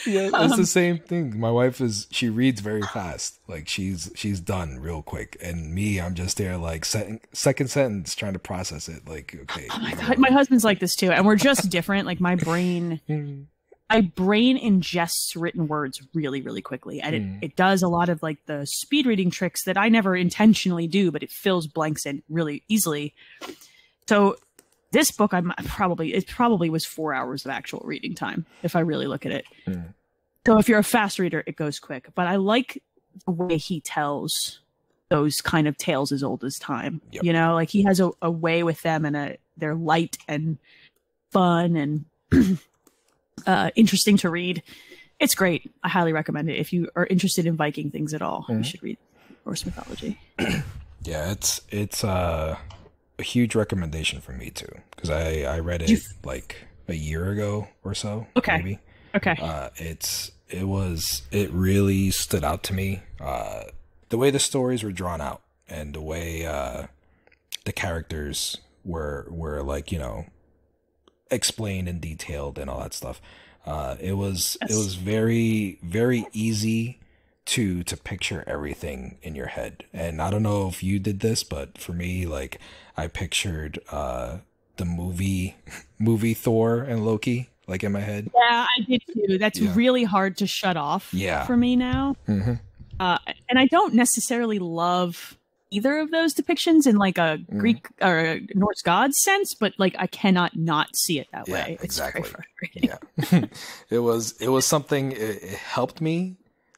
Yeah, it's Um, the same thing. My wife is she reads very fast. Like she's she's done real quick, and me, I'm just there like second second sentence trying to process it. Like okay, Oh my God, my husband's like this too, and we're just different. Like my brain. Mhm. my brain ingests written words really, really quickly. And Mm. it, it does a lot of like the speed reading tricks that I never intentionally do, but it fills blanks in really easily. So this book I'm probably it probably was four hours of actual reading time if I really look at it. Mm. So if you're a fast reader, it goes quick. But I like the way he tells those kind of tales as old as time. Yep. You know, like he has a, a way with them and a they're light and fun and uh, interesting to read. It's great. I highly recommend it. If you are interested in Viking things at all, you Mhm. should read Norse mythology. Yeah, it's it's uh, a huge recommendation for me too because I I read it You- like a year ago or so. Okay. Maybe. Okay. Uh, it's it was it really stood out to me. Uh, the way the stories were drawn out and the way uh, the characters were were like you know explained and detailed and all that stuff. Uh, it was it was very very easy to to picture everything in your head. And I don't know if you did this, but for me, like I pictured uh, the movie movie Thor and Loki like in my head. yeah, I did too. That's Yeah. really hard to shut off Yeah. for me now. Mm-hmm. Uh, and I don't necessarily love either of those depictions in like a Mm-hmm. Greek or a Norse god sense, but like I cannot not see it that Yeah, way. It's exactly. yeah it was it was something it, it helped me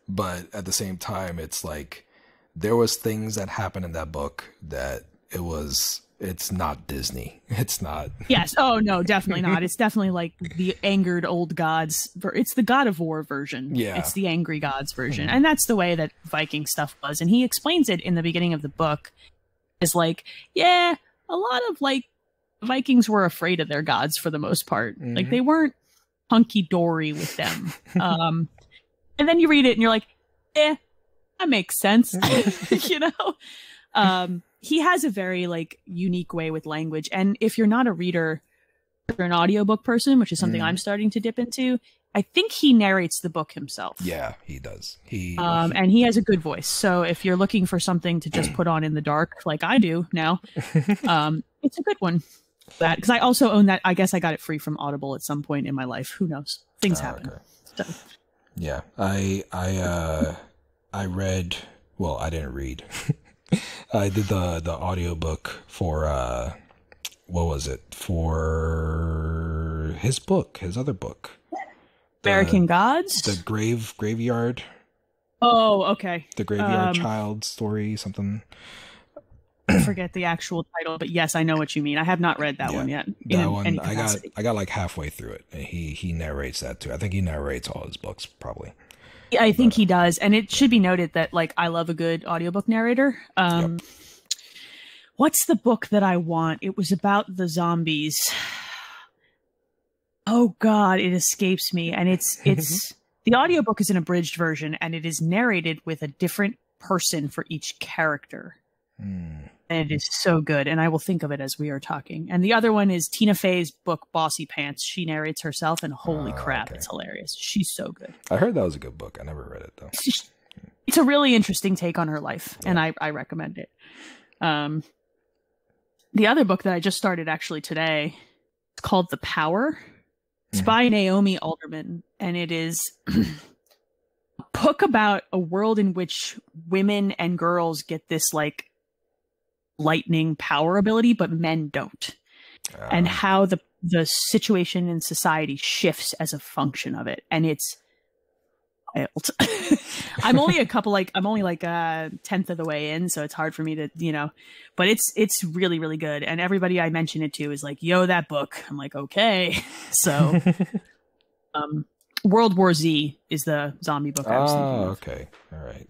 but at the same time it's like there was things that happened in that book that it was it's not disney it's not Yes. Oh no, definitely not. It's definitely like the angered old gods. ver- It's the God of War version. Yeah. Mm-hmm. It's the angry gods version, and that's the way that Viking stuff was. And he explains it in the beginning of the book Is like, yeah, a lot of like Vikings were afraid of their gods for the most part. Like Mhm. they weren't hunky dory with them. um, and then you read it and you're like, eh, that makes sense. you know. Um, he has a very like unique way with language and if you're not a reader you're an audiobook person which is something Mm. i'm starting to dip into i think he narrates the book himself yeah he does he um, and he has a good voice so if you're looking for something to just put on in the dark like i do now um, it's a good one that because i also own that i guess i got it free from audible at some point in my life who knows things Ah, happen okay. So, yeah. I i uh i read well i didn't read. I did the the audiobook for uh what was it? For his book his other book. The- american gods? The grave graveyard. Oh okay. The graveyard Um, child story something. i forget the actual title but yes i know what you mean i have not read that Yeah, one yet that one i got i got like halfway through it he he narrates that too i think he narrates all his books probably Yeah, I think he does. And it should be noted that like I love a good audiobook narrator. Um what's the book that I want? It was about the zombies. Oh god, it escapes me. And it's it's the audiobook is an abridged version and it is narrated with a different person for each character. Hmm. And it is so good. And I will think of it as we are talking. And the other one is Tina Fey's book Bossypants. She narrates herself and holy Ah, crap, okay. it's hilarious. She's so good. i heard that was a good book i never read it though it's a really interesting take on her life and I, I recommend it um the other book that i just started actually today it's called the power it's Mhm. by naomi alderman and it is a book about a world in which women and girls get this like lightning power ability but men don't. And Uh, how the the situation in society shifts as a function of it. And it's wild. I'm only a couple like i'm only like a tenth of the way in so it's hard for me to you know. But it's it's really really good. And everybody i mention it to is like yo that book. I'm like okay. So um world war z is the zombie book i was thinking oh of. okay. All right.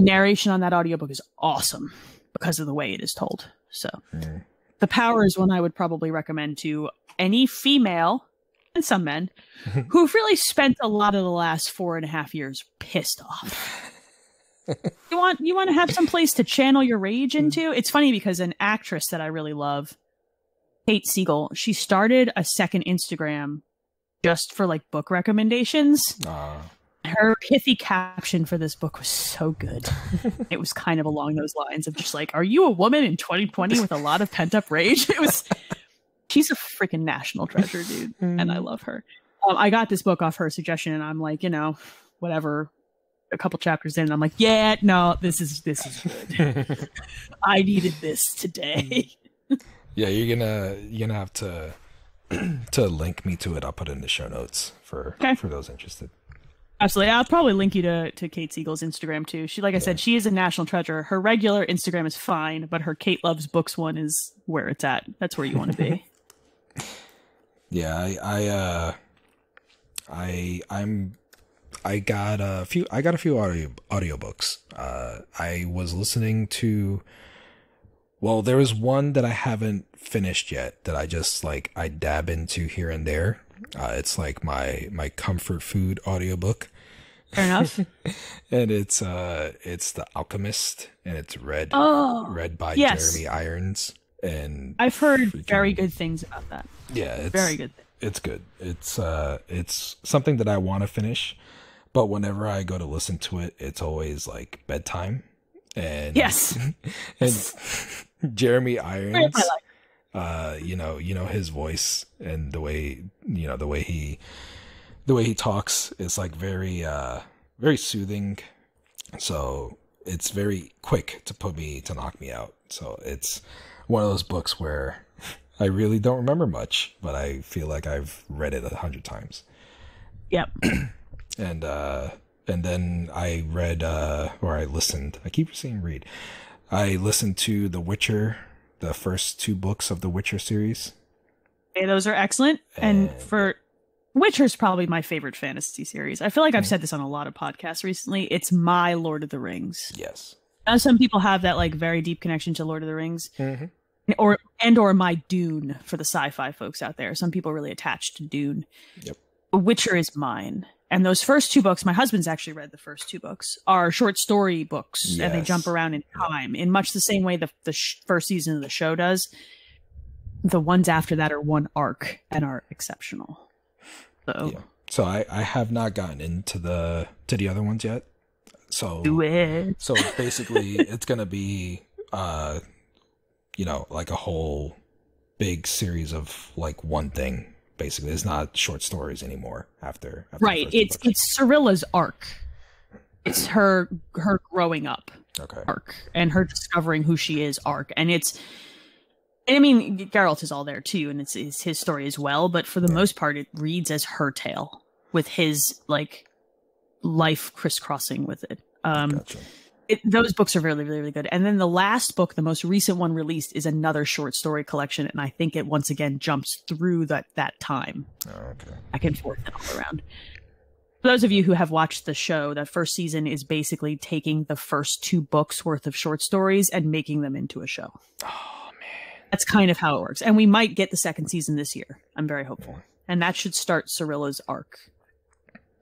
Narration on that audiobook is awesome because of the way it is told so Hmm. the Power is one I would probably recommend to any female and some men who've really spent a lot of the last four and a half years pissed off. you want you want to have some place to channel your rage into? It's funny because an actress that I really love, Kate Siegel, she started a second Instagram just for like book recommendations. Uh, Her pithy caption for this book was so good. it was kind of along those lines of just like, "Are you a woman in 2020 with a lot of pent up rage?" It was. She's a freaking national treasure, dude, and I love her. Um, I got this book off her suggestion, and I'm like, you know, whatever. A couple chapters in, I'm like, yeah, no, this is this is good. I needed this today. yeah, you're gonna you're gonna have to to link me to it. I'll put it in the show notes for Okay. for those interested. Absolutely. I'll probably link you to, to Kate Siegel's Instagram too. She, like I said, she is a national treasure. Her regular Instagram is fine, but her Kate Loves Books one is where it's at. That's where you want to be. Yeah, I I uh I I'm I got a few I got a few audio audiobooks. Uh I was listening to well, there is one that I haven't finished yet that I just like I dab into here and there. Uh it's like my my comfort food audiobook. Fair enough. And it's uh it's The Alchemist and it's read Oh, read by yes. Jeremy Irons and I've heard very good things about that. yeah, it's Very good. it's good. It's uh it's something that I want to finish, but whenever I go to listen to it, it's always like bedtime. And Yes. and Jeremy Irons, uh, you know, you know his voice and the way you know the way he the way he talks is like very uh very soothing. So it's very quick to put me to knock me out. So it's one of those books where I really don't remember much, but I feel like I've read it a hundred times. Yep. And uh and then I read uh or I listened. I keep saying read. I listened to The Witcher, the first two books of the Witcher series. Okay, those are excellent. And And- for Witcher's probably my favorite fantasy series. I feel like. I've said this on a lot of podcasts recently. It's my Lord of the Rings. Yes. Now, some people have that like very deep connection to Lord of the Rings, Mm-hmm. or and or my Dune for the sci-fi folks out there. Some people are really attached to Dune. Yep. Witcher is mine. And those first two books, my husband's actually read the first two books, are short story books, and they jump around in time in much the same way the the sh- first season of the show does. The ones after that are one arc and are exceptional. So Yeah. So I I have not gotten into the to the other ones yet. So do it. So basically, it's gonna be, uh, you know, like a whole big series of like one thing. Basically, it's not short stories anymore. After, after Right. It's it's Cirilla's arc. It's her her growing up. okay. arc and her discovering who she is arc and it's and I mean Geralt is all there too and it's, it's his story as well but for the most part it reads as her tale with his like life crisscrossing with it um Gotcha. It, those books are really really really good and then the last book the most recent one released is another short story collection and I think it once again jumps through that that time Oh, okay. back and forth and all around. For those of you who have watched the show, that first season is basically taking the first two books worth of short stories and making them into a show. Oh man. That's kind of how it works. And we might get the second season this year. I'm very hopeful. And that should start Cirilla's arc.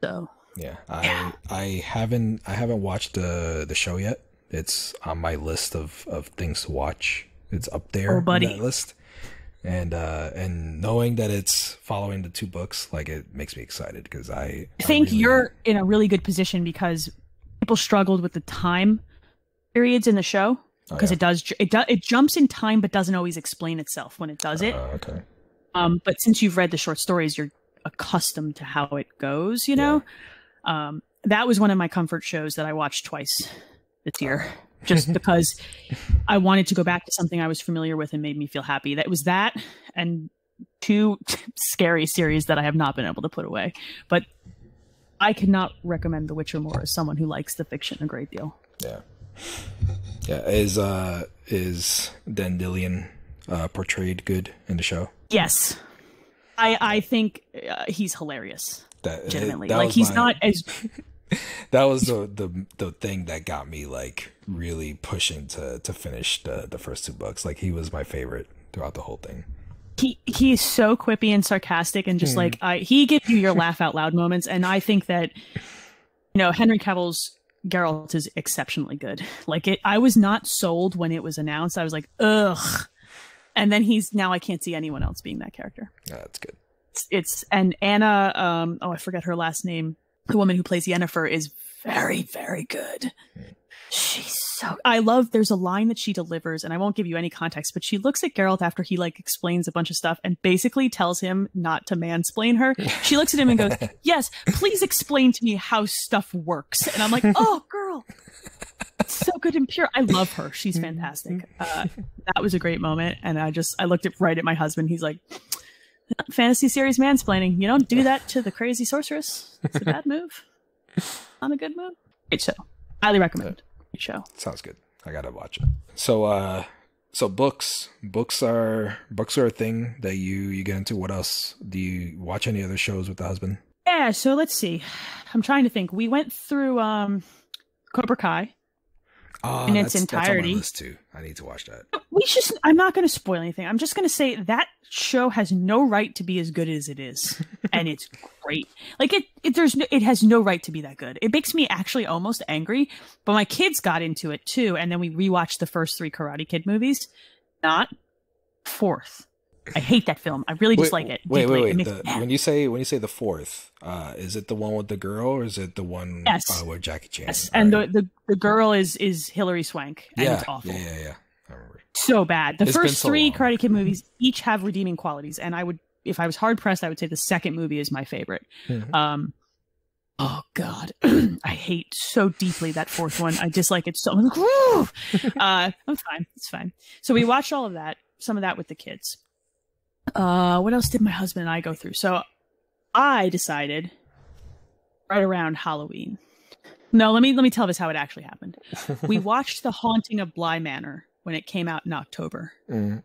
So, Yeah. I I haven't I haven't watched the the show yet. It's on my list of of things to watch. It's up there Oh, buddy. on that list. And uh and knowing that it's following the two books, like it makes me excited because I I think really- you're in a really good position because people struggled with the time periods in the show Oh, because yeah. it does it does it jumps in time but doesn't always explain itself when it does it. Uh, okay. Um, but since you've read the short stories, you're accustomed to how it goes, you know? Um, that was one of my comfort shows that I watched twice this year, just because I wanted to go back to something I was familiar with and made me feel happy. That was that and two scary series that I have not been able to put away. But I cannot recommend The Witcher more as someone who likes the fiction a great deal. Yeah. Yeah. Is uh is Dandelion uh portrayed good in the show? Yes. I, I think uh, he's hilarious. That Legitimately, that like was he's my- not as That was the the the thing that got me like really pushing to to finish the the first two books. Like he was my favorite throughout the whole thing. he he is so quippy and sarcastic and just like hmm. I he gives you your laugh out loud moments and I think that you know Henry Cavill's Geralt is exceptionally good. Like it I was not sold when it was announced. I was like, "Ugh." And then he's now I can't see anyone else being that character. Yeah, that's good. It's, it's and Anna um oh I forget her last name. The woman who plays Yennefer is very very good. She's so. I love. There's a line that she delivers, and I won't give you any context, but she looks at Geralt after he like explains a bunch of stuff, and basically tells him not to mansplain her. She looks at him and goes, "Yes, please explain to me how stuff works." And I'm like, "Oh, girl." so good and pure. I love her. She's fantastic. Uh, that was a great moment, and I just I looked at right at my husband. He's like, "Fantasy series mansplaining. You don't do that to the crazy sorceress. It's a bad move. Not a good move." Great show. Highly recommend. Great show. Sounds good. I gotta watch it. So, uh, so books, books are books are a thing that you you get into. What else? Do you watch any other shows with the husband? Yeah. So let's see. I'm trying to think. We went through um, Cobra Kai. Oh, In its that's, that's on my entirety. list too. I need to watch that. We just. I'm not going to spoil anything. I'm just going to say that show has no right to be as good as it is, and it's great. Like it, it. There's. No, it has no right to be that good. It makes me actually almost angry. But my kids got into it too, and then we rewatched the first three Karate Kid movies. Not fourth. I hate that film. I really dislike it. Wait, deeply. wait, It wait. The, when you say when you say the fourth, uh, is it the one with the girl or is it the one Yes. uh, with Jackie Chan? Yes, and Alright. the, the the girl is is Hilary Swank, and yeah, it's awful. yeah, yeah, yeah. I remember. so bad. The It's first so three long. Karate Kid movies each have redeeming qualities, and I would, if I was hard pressed, I would say the second movie is my favorite. Mhm. Um, oh God, I hate so deeply that fourth one. I dislike it so. I'm like, uh, I'm fine. It's fine. So we watched all of that. Some of that with the kids. Uh, what else did my husband and I go through? So I decided right around Halloween. No, let me let me tell this how it actually happened. We watched The Haunting of Bly Manor when it came out in October. Mhm.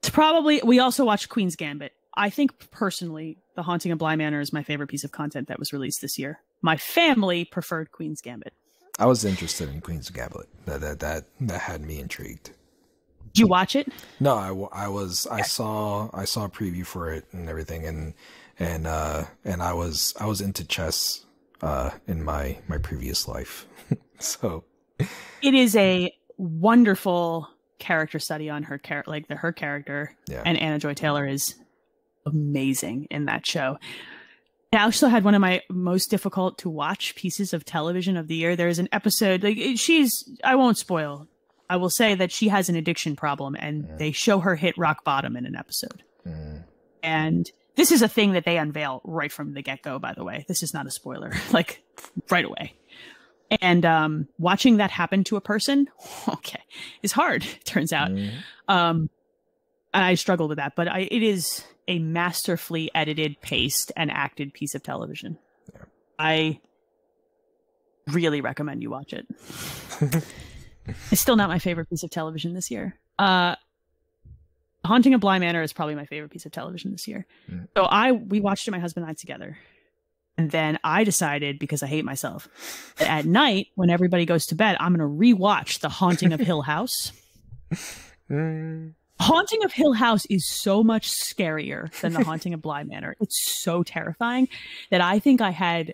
It's probably we also watched Queen's Gambit. I think personally, The Haunting of Bly Manor is my favorite piece of content that was released this year. My family preferred Queen's Gambit. I was interested in Queen's Gambit. That that that that had me intrigued. Did you watch it? No, I, I was I saw I saw a preview for it and everything and and uh and I was I was into chess uh in my my previous life. so It is a wonderful character study on her character like the her character yeah. and Anna Joy Taylor is amazing in that show. I also had one of my most difficult to watch pieces of television of the year. There's an episode like she's I won't spoil. I will say that she has an addiction problem and Yeah. they show her hit rock bottom in an episode. Mm. And this is a thing that they unveil right from the get-go by the way. This is not a spoiler. like right away. And um watching that happen to a person, okay, is hard, it turns out. Mhm. Um, I struggle with that, but I, it is a masterfully edited, paced, and acted piece of television. Yeah. I really recommend you watch it. it's still not my favorite piece of television this year. Uh, Haunting of Bly Manor is probably my favorite piece of television this year. Mm. So I we watched it, my husband and I together. And then I decided, because I hate myself, that at night when everybody goes to bed, I'm going to rewatch The Haunting of Hill House. Mm. Haunting of Hill House is so much scarier than The Haunting of Bly Manor. It's so terrifying that I think I had.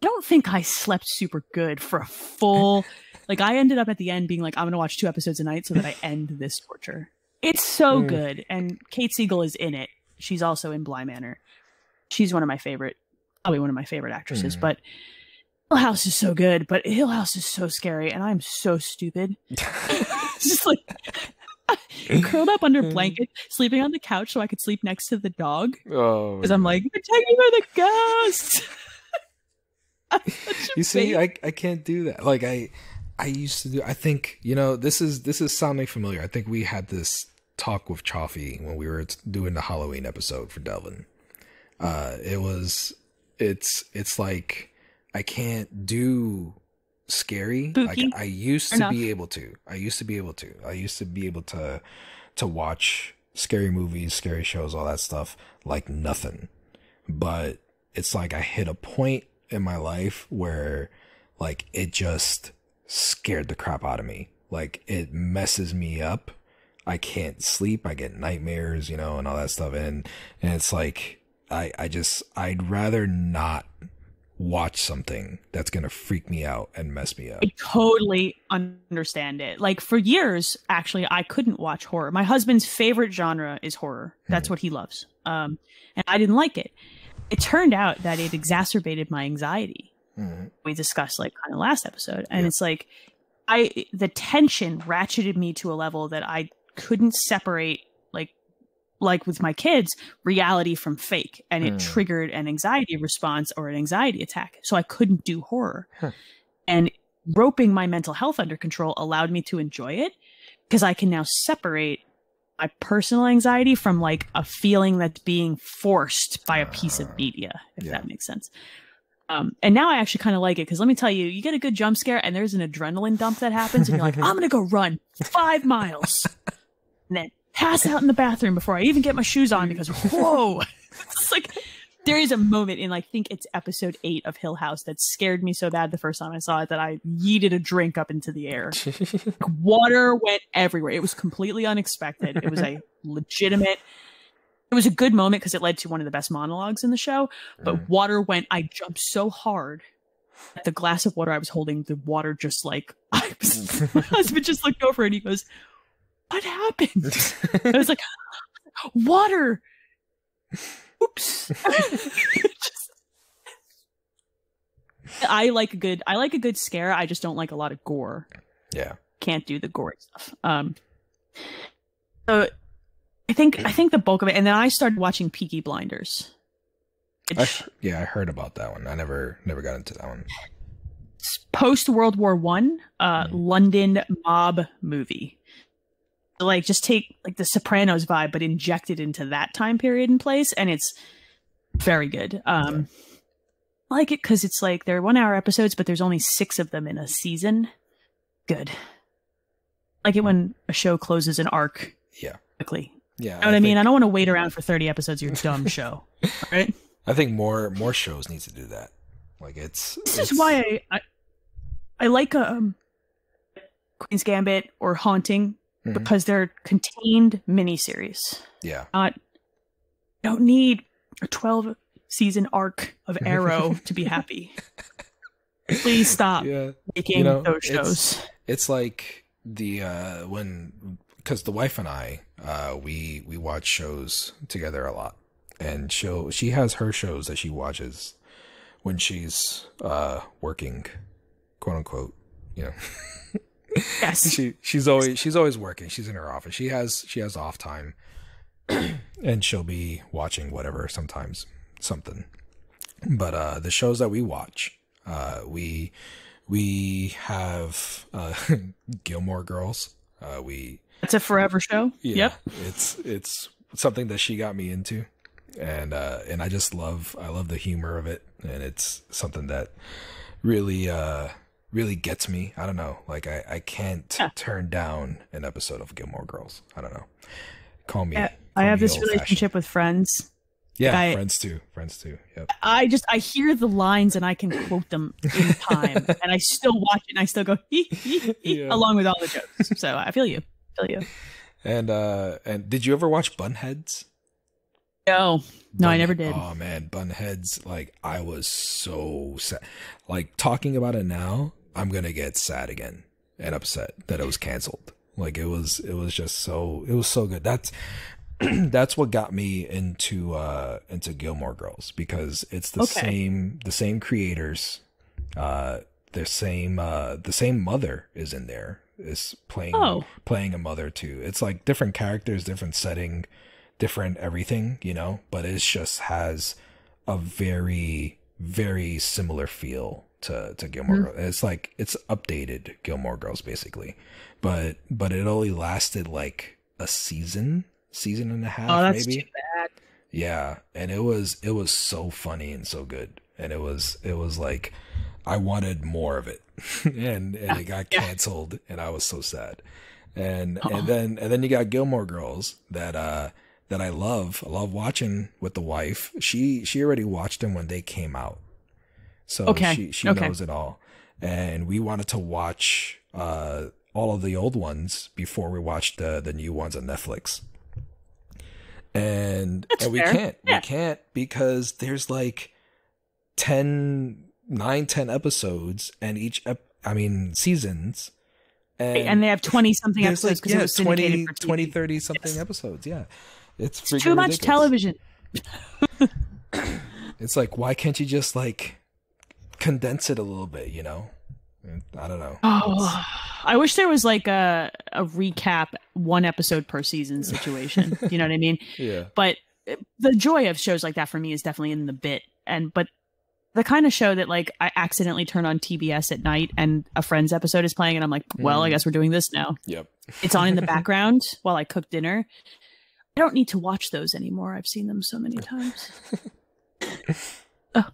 I don't think I slept super good for a full. Like I ended up at the end being like, I'm gonna watch two episodes a night so that I end this torture. It's so Mm. good, and Kate Siegel is in it. She's also in Bly Manor. She's one of my favorite, probably one of my favorite actresses. Mm. But Hill House is so good, but Hill House is so scary, and I'm so stupid. Just like curled up under a blanket, sleeping on the couch so I could sleep next to the dog. oh, Because I'm like, protect me by the ghost. I'm such a you see, baby. I I can't do that. Like I I used to do. I think you know this is this is sounding familiar. I think we had this talk with Chaffee when we were doing the Halloween episode for Delvin. Uh, it was it's it's like I can't do scary. Like I used to Enough. be able to. I used to be able to. I used to be able to to watch scary movies, scary shows, all that stuff like nothing. But it's like I hit a point in my life where like it just scared the crap out of me. Like it messes me up. I can't sleep. I get nightmares, you know, and all that stuff. And and it's like I I just I'd rather not watch something that's gonna freak me out and mess me up. I totally understand it. Like for years, actually, I couldn't watch horror. My husband's favorite genre is horror. That's what he loves. Um, and I didn't like it. It turned out that it exacerbated my anxiety. Mhm. we discussed like kind of last episode and Yeah. it's like i the tension ratcheted me to a level that i couldn't separate like like with my kids reality from fake and it Hmm. triggered an anxiety response or an anxiety attack so i couldn't do horror Huh. and roping my mental health under control allowed me to enjoy it because i can now separate my personal anxiety from like a feeling that's being forced by a piece of Ah, media if yeah. that makes sense um, and now I actually kind of like it because let me tell you, you get a good jump scare and there's an adrenaline dump that happens, and you're like, I'm gonna go run five miles, and then pass out in the bathroom before I even get my shoes on because whoa, it's like there is a moment in like think it's episode eight of Hill House that scared me so bad the first time I saw it that I yeeted a drink up into the air. Water went everywhere. It was completely unexpected. It was a legitimate. It was a good moment because it led to one of the best monologues in the show. But Mm. water went. I jumped so hard that the glass of water I was holding, the water just like I was, my husband just looked over and he goes, "What happened?" I was like, "Water." Oops. Just- I like a good. I like a good scare. I just don't like a lot of gore yeah. can't do the gory stuff. Um, so I think I think the bulk of it, and then I started watching Peaky Blinders. I, yeah, I heard about that one. I never never got into that one. post World War One, uh, Mhm. London mob movie. Like, just take like the Sopranos vibe, but inject it into that time period and place, and it's very good. Um, I like it because it's like they're one hour episodes, but there's only six of them in a season. Good. Like it when a show closes an arc Yeah. quickly. Yeah. You know what I, mean? think- I don't want to wait around for 30 episodes of your dumb show. Right? I think more more shows need to do that. Like it's This it's- is why I, I I like um Queen's Gambit or Haunting Mhm. because they're contained miniseries. yeah. Not don't need a 12 season arc of Arrow to be happy. Please stop Yeah. making You know, those it's- shows. It's like the uh when because the wife and I uh we we watch shows together a lot, and she'll she has her shows that she watches when she's uh working, quote unquote. You know, Yes. she she's always she's always working. She's in her office. She has she has off time, and she'll be watching whatever sometimes something. But uh the shows that we watch, uh we we have uh Gilmore Girls. Uh we It's a forever show. yeah, Yep. it's it's something that she got me into. And uh and I just love I love the humor of it and it's something that really uh really gets me. I don't know. Like I I can't Yeah. turn down an episode of Gilmore Girls. I don't know. Call me I call have me this relationship with friends. Yeah, I- friends too. Friends too. Yep. I just I hear the lines and I can quote them in time, and I still watch it and I still go hee, hee, hee, Yeah. along with all the jokes. So I feel you, feel you. And uh and did you ever watch Bunheads? No, no, I never did. Oh man, Bunheads! Like I was so sad. Like talking about it now, I'm gonna get sad again and upset that it was canceled. Like it was, it was just so, it was so good. That's that's what got me into uh into Gilmore Girls because it's the Okay. same the same creators, uh the same uh the same mother is in there is playing Oh. playing a mother too. It's like different characters, different setting, different everything, you know, but it just has a very very similar feel to to Gilmore Mhm. Girls. It's like it's updated Gilmore Girls basically. But but it only lasted like a season, season and a half oh, that's maybe. too bad. Yeah, and it was it was so funny and so good, and it was it was like I wanted more of it, and and it got canceled, and I was so sad. And Aw. and then and then you got Gilmore Girls that uh that I love. I love watching with the wife. She she already watched them when they came out, so Okay, she she okay. knows it all. And we wanted to watch uh all of the old ones before we watched the the new ones on Netflix and That's and we fair. can't Yeah. we can't because there's like 10 9 10 episodes and each ep- i mean seasons and, and they have 20 something episodes like yeah, it was 20 for TV. 20 30 something Yes. episodes yeah it's, It's too much ridiculous. television. it's like why can't you just like condense it a little bit, you know. I don't know. Oh, I wish there was like a a recap one episode per season situation. you know what I mean? Yeah. But uh, the joy of shows like that for me is definitely in the bit. And but the kind of show that like I accidentally turn on TBS at night and a Friends episode is playing and I'm like, well, I Mm. guess we're doing this now. Yep. It's on in the background while I cook dinner. I don't need to watch those anymore. I've seen them so many times. oh,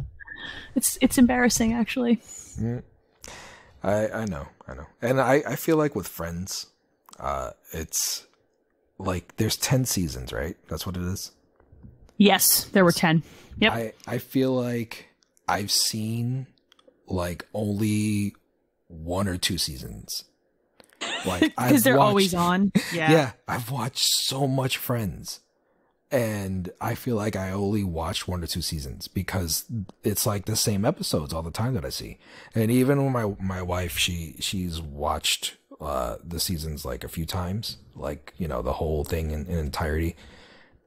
it's it's embarrassing actually. Mm. I I know, I know, and I I feel like with Friends, uh, it's like there's ten seasons, right? That's what it is. Yes, there were 10. Yep. I I feel like I've seen like only one or two seasons. Like Because they're always on. Yeah. Yeah, I've watched so much Friends, and I feel like I only watched one or two seasons because it's like the same episodes all the time that I see. And even when my my wife, she she's watched uh the seasons like a few times, like you know the whole thing in, in entirety,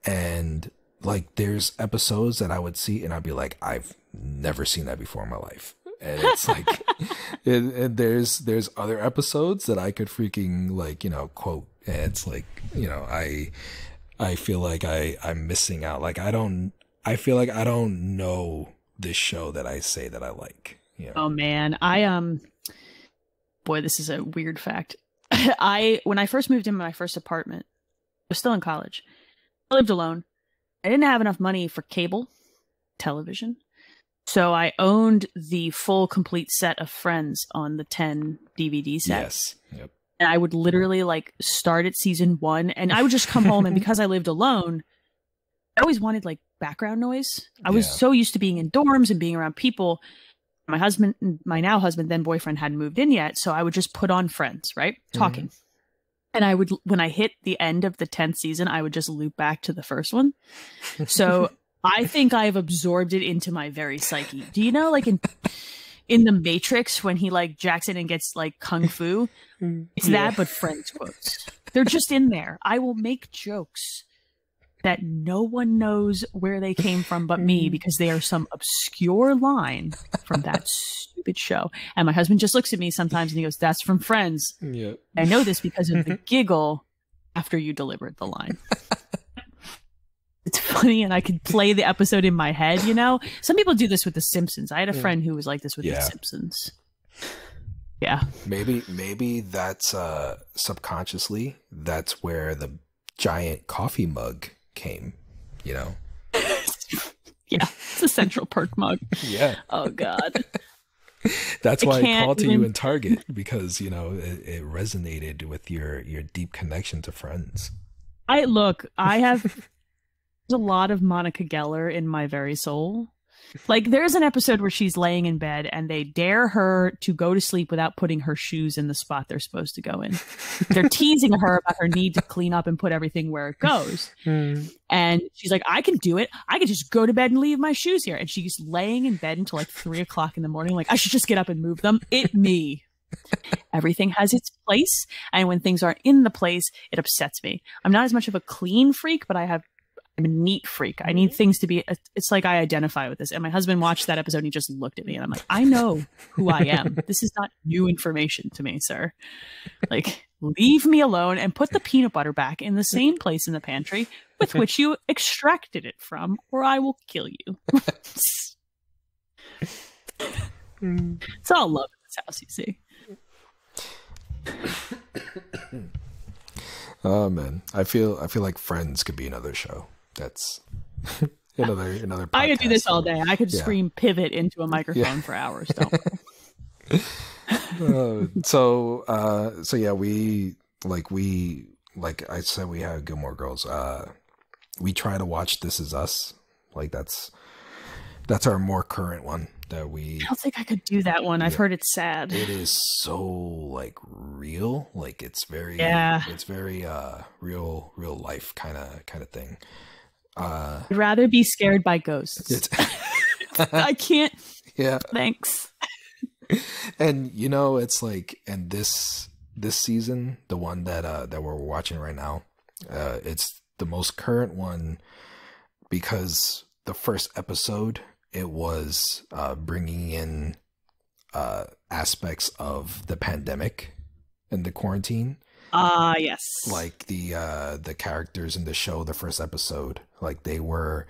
and like there's episodes that I would see and I'd be like, I've never seen that before in my life. And it's like, and, and there's there's other episodes that I could freaking like you know quote. And it's like you know I I feel like I I'm missing out. Like I don't I feel like I don't know this show that I say that I like. You know? Oh man, I um boy, this is a weird fact. I when I first moved into my first apartment, I was still in college. I lived alone. I didn't have enough money for cable television. So I owned the full complete set of Friends on the 10 DVD set. yes. Yep. And I would literally like start at season 1 and I would just come home and because I lived alone, I always wanted like background noise. I was Yeah. so used to being in dorms and being around people. My husband, my now husband, then boyfriend hadn't moved in yet. So I would just put on friends, right? Mm-hmm. Talking. And I would, when I hit the end of the 10th season, I would just loop back to the first one. So I think I've absorbed it into my very psyche. Do you know, like in, in the Matrix, when he like jacks in and gets like kung fu, mm. it's Yeah. that, but friends quotes. They're just in there. I will make jokes that no one knows where they came from but me mm. because they are some obscure line from that stupid show. And my husband just looks at me sometimes and he goes, That's from Friends. Yep. I know this because of the giggle after you delivered the line. It's funny, and I could play the episode in my head, you know? Some people do this with The Simpsons. I had a friend who was like this with Yeah. The Simpsons. Yeah. Maybe maybe that's uh subconsciously that's where the giant coffee mug came. You know. Yeah. It's a Central Perk mug. Yeah. Oh, God. That's why I can't called to you in Target because you know it, it resonated with your your deep connection to friends. I look, I have a lot of Monica Geller in my very soul. Like there's an episode where she's laying in bed and they dare her to go to sleep without putting her shoes in the spot they're supposed to go in. They're teasing her about her need to clean up and put everything where it goes. Hmm. And she's like, I can do it. I can just go to bed and leave my shoes here. And she's laying in bed until like three o'clock in the morning. Like, I should just get up and move them. It me. Everything has its place. And when things aren't in the place, it upsets me. I'm not as much of a clean freak, but I have, I'm a neat freak. I need mm-hmm. things to be, it's like I identify with this. And my husband watched that episode and he just looked at me and I'm like, I know who I am. This is not new information to me, sir. Like, leave me alone and put the peanut butter back in the same place in the pantry with which you extracted it from, or I will kill you. Mm. it's all love in this house, you see. Oh man, I feel I feel like Friends could be another show. That's another another. I could do this all day. I could Yeah. scream pivot into a microphone Yeah. for hours. Don't uh, so uh so yeah we like we like i said we have gilmore girls uh we try to watch this is us like that's that's our more current one that we I don't think I could do that one. I've Yeah. heard it's sad. it is so like real like it's very Yeah. it's very uh real real life kind of kind of thing uh I'd rather be scared by ghosts. I can't. yeah Thanks. and you know it's like and this this season the one that uh that we're watching right now uh it's the most current one because the first episode it was uh bringing in uh, aspects of the pandemic and the quarantine. Ah, uh, yes. Like the uh, the characters in the show, the first episode, like they were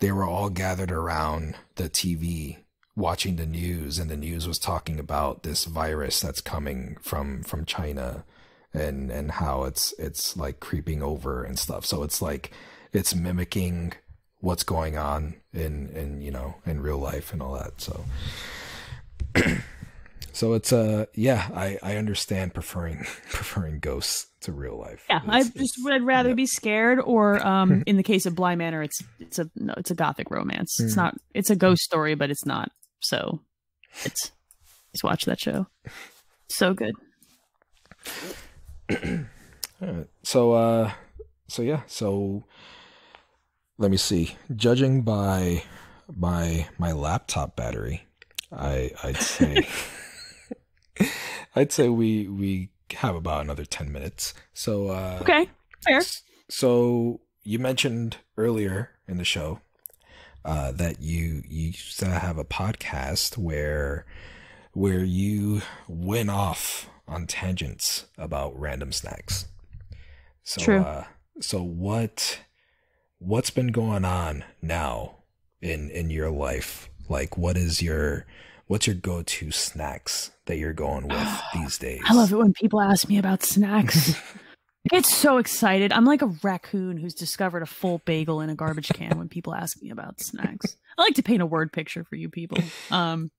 they were all gathered around the TV watching the news, and the news was talking about this virus that's coming from from China, and and how it's it's like creeping over and stuff. So it's like it's mimicking what's going on in in you know in real life and all that. So. So it's uh yeah, I I understand preferring preferring ghosts to real life. Yeah, I just would rather yeah. be scared or um in the case of Bly Manor it's it's a no, it's a gothic romance. It's hmm. not it's a ghost story but it's not. So it's just watch that show. So good. so uh so yeah, so let me see. Judging by by my laptop battery, I I'd say I'd say we we have about another 10 minutes. So uh Okay. Fair. So you mentioned earlier in the show uh that you you used to have a podcast where where you went off on tangents about random snacks. So True. uh so what what's been going on now in in your life? Like what is your what's your go-to snacks that you're going with these days? I love it when people ask me about snacks. I get so excited. I'm like a raccoon who's discovered a full bagel in a garbage can when people ask me about snacks. I like to paint a word picture for you people. Um,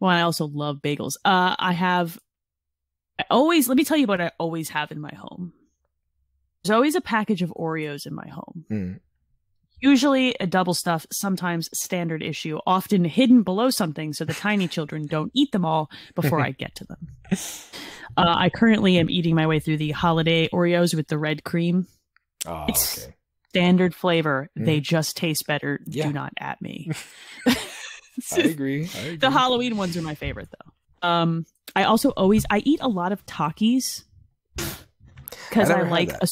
well, I also love bagels. Uh, I have, I always, let me tell you what I always have in my home. There's always a package of Oreos in my home. Mm usually a double stuff, sometimes standard issue, often hidden below something so the tiny children don't eat them all before I get to them. Uh, I currently am eating my way through the holiday Oreos with the red cream. Oh, it's okay. standard flavor. Mm. They just taste better. Yeah. Do not at me. I, agree. I agree. The Halloween ones are my favorite though. Um, I also always I eat a lot of Takis because I, I like a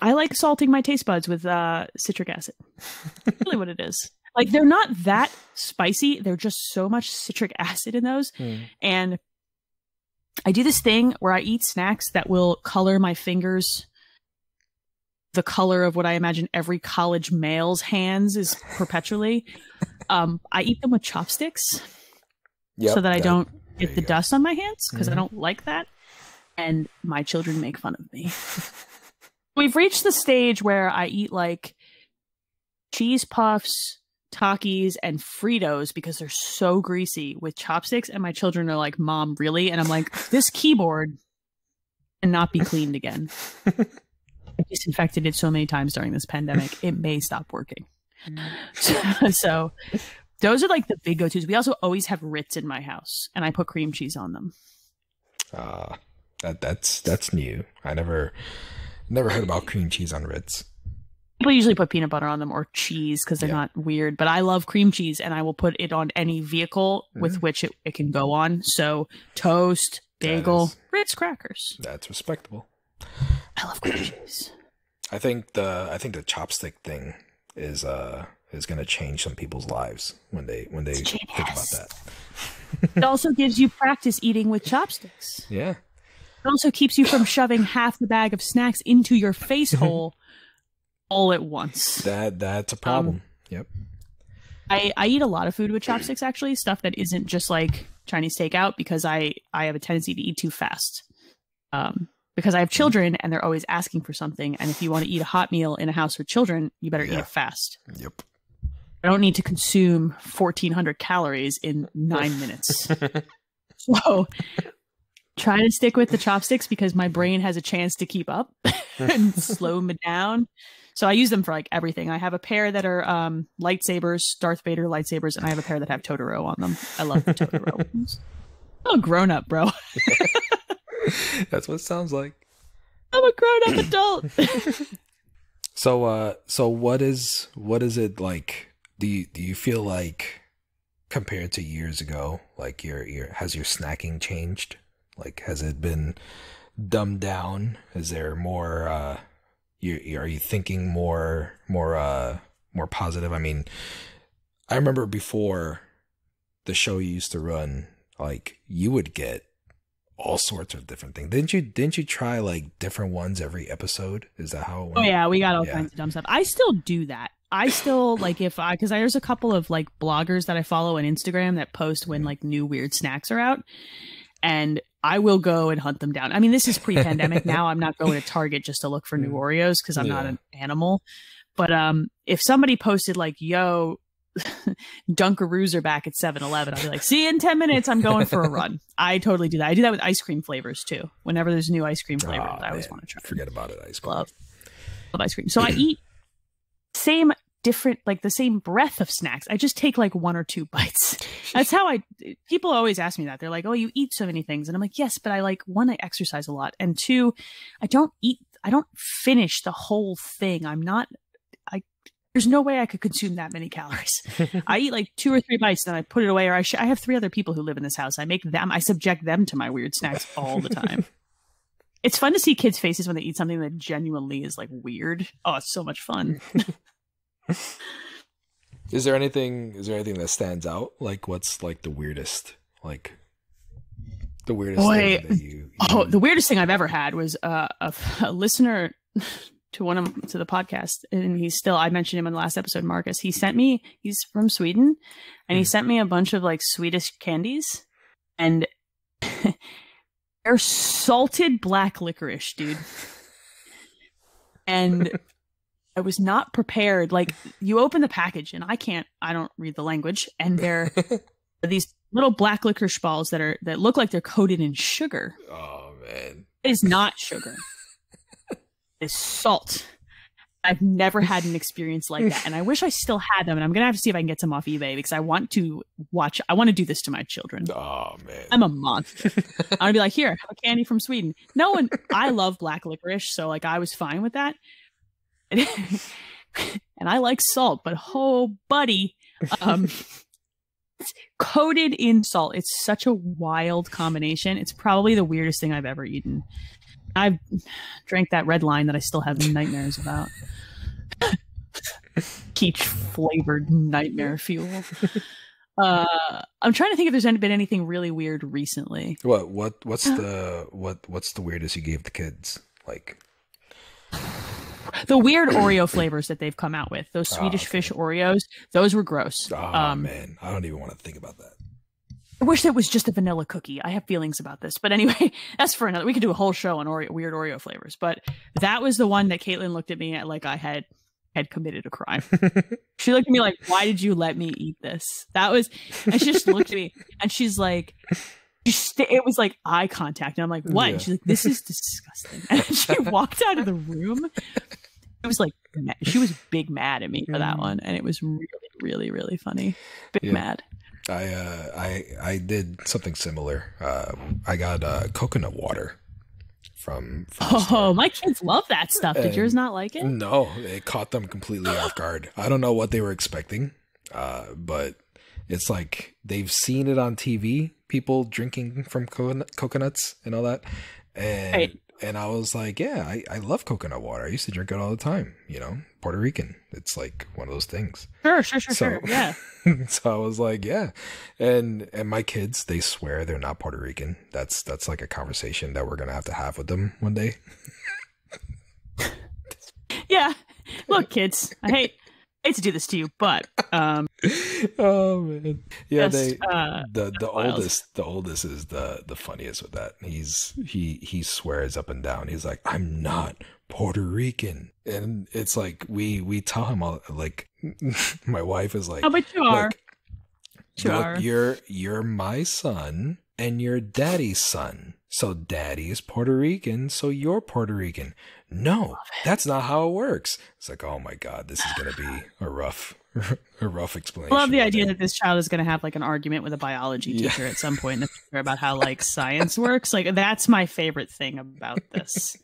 I like salting my taste buds with uh, citric acid. really, what it is. Like they're not that spicy. They're just so much citric acid in those, mm. and I do this thing where I eat snacks that will color my fingers the color of what I imagine every college male's hands is perpetually. um, I eat them with chopsticks yep, so that I don't get the go. dust on my hands because mm-hmm. I don't like that. And my children make fun of me. We've reached the stage where I eat like cheese puffs, Takis, and Fritos because they're so greasy with chopsticks. And my children are like, Mom, really? And I'm like, this keyboard cannot be cleaned again. I disinfected it so many times during this pandemic, it may stop working. so, so those are like the big go tos. We also always have Ritz in my house, and I put cream cheese on them. Ah, uh, that that's that's new. I never Never heard about cream cheese on Ritz. People usually put peanut butter on them or cheese because they're yeah. not weird, but I love cream cheese and I will put it on any vehicle mm. with which it, it can go on. So toast, bagel, is, Ritz crackers. That's respectable. I love cream cheese. I think the I think the chopstick thing is uh is going to change some people's lives when they when they think about that. it also gives you practice eating with chopsticks. Yeah. Also keeps you from shoving half the bag of snacks into your face hole all at once. That that's a problem. Um, yep. I, I eat a lot of food with chopsticks actually, stuff that isn't just like Chinese takeout because I, I have a tendency to eat too fast. Um, because I have children and they're always asking for something. And if you want to eat a hot meal in a house with children, you better yeah. eat it fast. Yep. I don't need to consume 1400 calories in nine minutes. so try to stick with the chopsticks because my brain has a chance to keep up and slow me down. So I use them for like everything. I have a pair that are um, lightsabers, Darth Vader lightsabers, and I have a pair that have Totoro on them. I love the Totoro ones. I'm a grown up, bro. That's what it sounds like. I'm a grown up adult. so uh so what is what is it like? Do you do you feel like compared to years ago, like your your has your snacking changed? Like, has it been dumbed down? Is there more? Uh, you are you thinking more more uh more positive? I mean, I remember before the show you used to run like you would get all sorts of different things. Didn't you? Didn't you try like different ones every episode? Is that how? It went? Oh yeah, we got all Yeah. kinds of dumb stuff. I still do that. I still like if I because there's a couple of like bloggers that I follow on Instagram that post when like new weird snacks are out, and I will go and hunt them down. I mean, this is pre-pandemic. now I'm not going to Target just to look for new Oreos because I'm not an animal. But um, if somebody posted like, "Yo." Dunkaroos are back at 7-Eleven. I'll be like, see you in 10 minutes. I'm going for a run. I totally do that. I do that with ice cream flavors too. Whenever there's new ice cream flavors, Aw, I always want to try. Forget about it. Ice cream. Love. Love ice cream. So I eat same different like the same breath of snacks. I just take like one or two bites. That's how I people always ask me that. They're like, "Oh, you eat so many things." And I'm like, "Yes, but I like one I exercise a lot and two, I don't eat I don't finish the whole thing. I'm not I there's no way I could consume that many calories. I eat like two or three bites, then I put it away. Or I, sh- I have three other people who live in this house. I make them, I subject them to my weird snacks all the time. it's fun to see kids' faces when they eat something that genuinely is like weird. Oh, it's so much fun. Is there anything? Is there anything that stands out? Like, what's like the weirdest? Like, the weirdest Boy. thing that you? Oh, you- the weirdest thing I've ever had was uh, a, a listener to one of to the podcast, and he's still. I mentioned him in the last episode. Marcus. He sent me. He's from Sweden, and he Hmm. sent me a bunch of like Swedish candies, and they're salted black licorice, dude. And I was not prepared. Like you open the package, and I can't. I don't read the language, and they're these little black licorice balls that are that look like they're coated in sugar. oh man. It is not sugar. it's salt. I've never had an experience like that, and I wish I still had them. And I'm gonna have to see if I can get some off eBay because I want to watch. I want to do this to my children. Oh man. I'm a monster. I'm gonna be like, here, have a candy from Sweden. No one. I love black licorice, so like I was fine with that. and I like salt, but oh, buddy, um, it's coated in salt. It's such a wild combination. It's probably the weirdest thing I've ever eaten. I've drank that Redline that I still have nightmares about. Peach flavored nightmare fuel. Uh, I'm trying to think if there's any- been anything really weird recently. What what what's the what what's the weirdest you gave the kids? Like The weird Oreo flavors that they've come out with, those Oh, Swedish okay. fish Oreos, those were gross. oh um, man, I don't even want to think about that. I wish it was just a vanilla cookie. I have feelings about this, but anyway, that's for another. We could do a whole show on Oreo, weird Oreo flavors. But that was the one that Caitlin looked at me at like I had had committed a crime. she looked at me like, "Why did you let me eat this?" That was, and she just looked at me and she's like, "It was like eye contact," and I'm like, "What?" Yeah. She's like, "This is disgusting," and she walked out of the room. It was like she was big mad at me for that Mm. one, and it was really, really, really funny. Big Yeah. mad. I uh I I did something similar. Uh, I got uh, coconut water from. from Oh, store. my kids love that stuff. Did And- yours not like it? No, it caught them completely off guard. I don't know what they were expecting, uh, but it's like they've seen it on TV, people drinking from coconut, coconuts and all that, and Right. and I was like, yeah, I, I love coconut water. I used to drink it all the time. You know, Puerto Rican. It's like one of those things. Sure, sure, sure, So- sure. Yeah. so I was like, yeah, and and my kids they swear they're not Puerto Rican. That's that's like a conversation that we're gonna have to have with them one day. Yeah. Look, kids, I hate hate to do this to you, but um oh man, yeah, just, they uh the the wild. oldest the oldest is the the funniest with that. He's he he swears up and down. He's like, I'm not Puerto Rican, and it's like we we tell him all like my wife is like, oh but you are. look, You look, are. you're you're my son and you're daddy's son. So daddy is Puerto Rican, so you're Puerto Rican. No, that's not how it works. It's like, oh my god, this is gonna be a rough, a rough explanation. I love the idea that this child is going to have like an argument with a biology Yeah. teacher at some point in the future about how like science works. Like that's my favorite thing about this.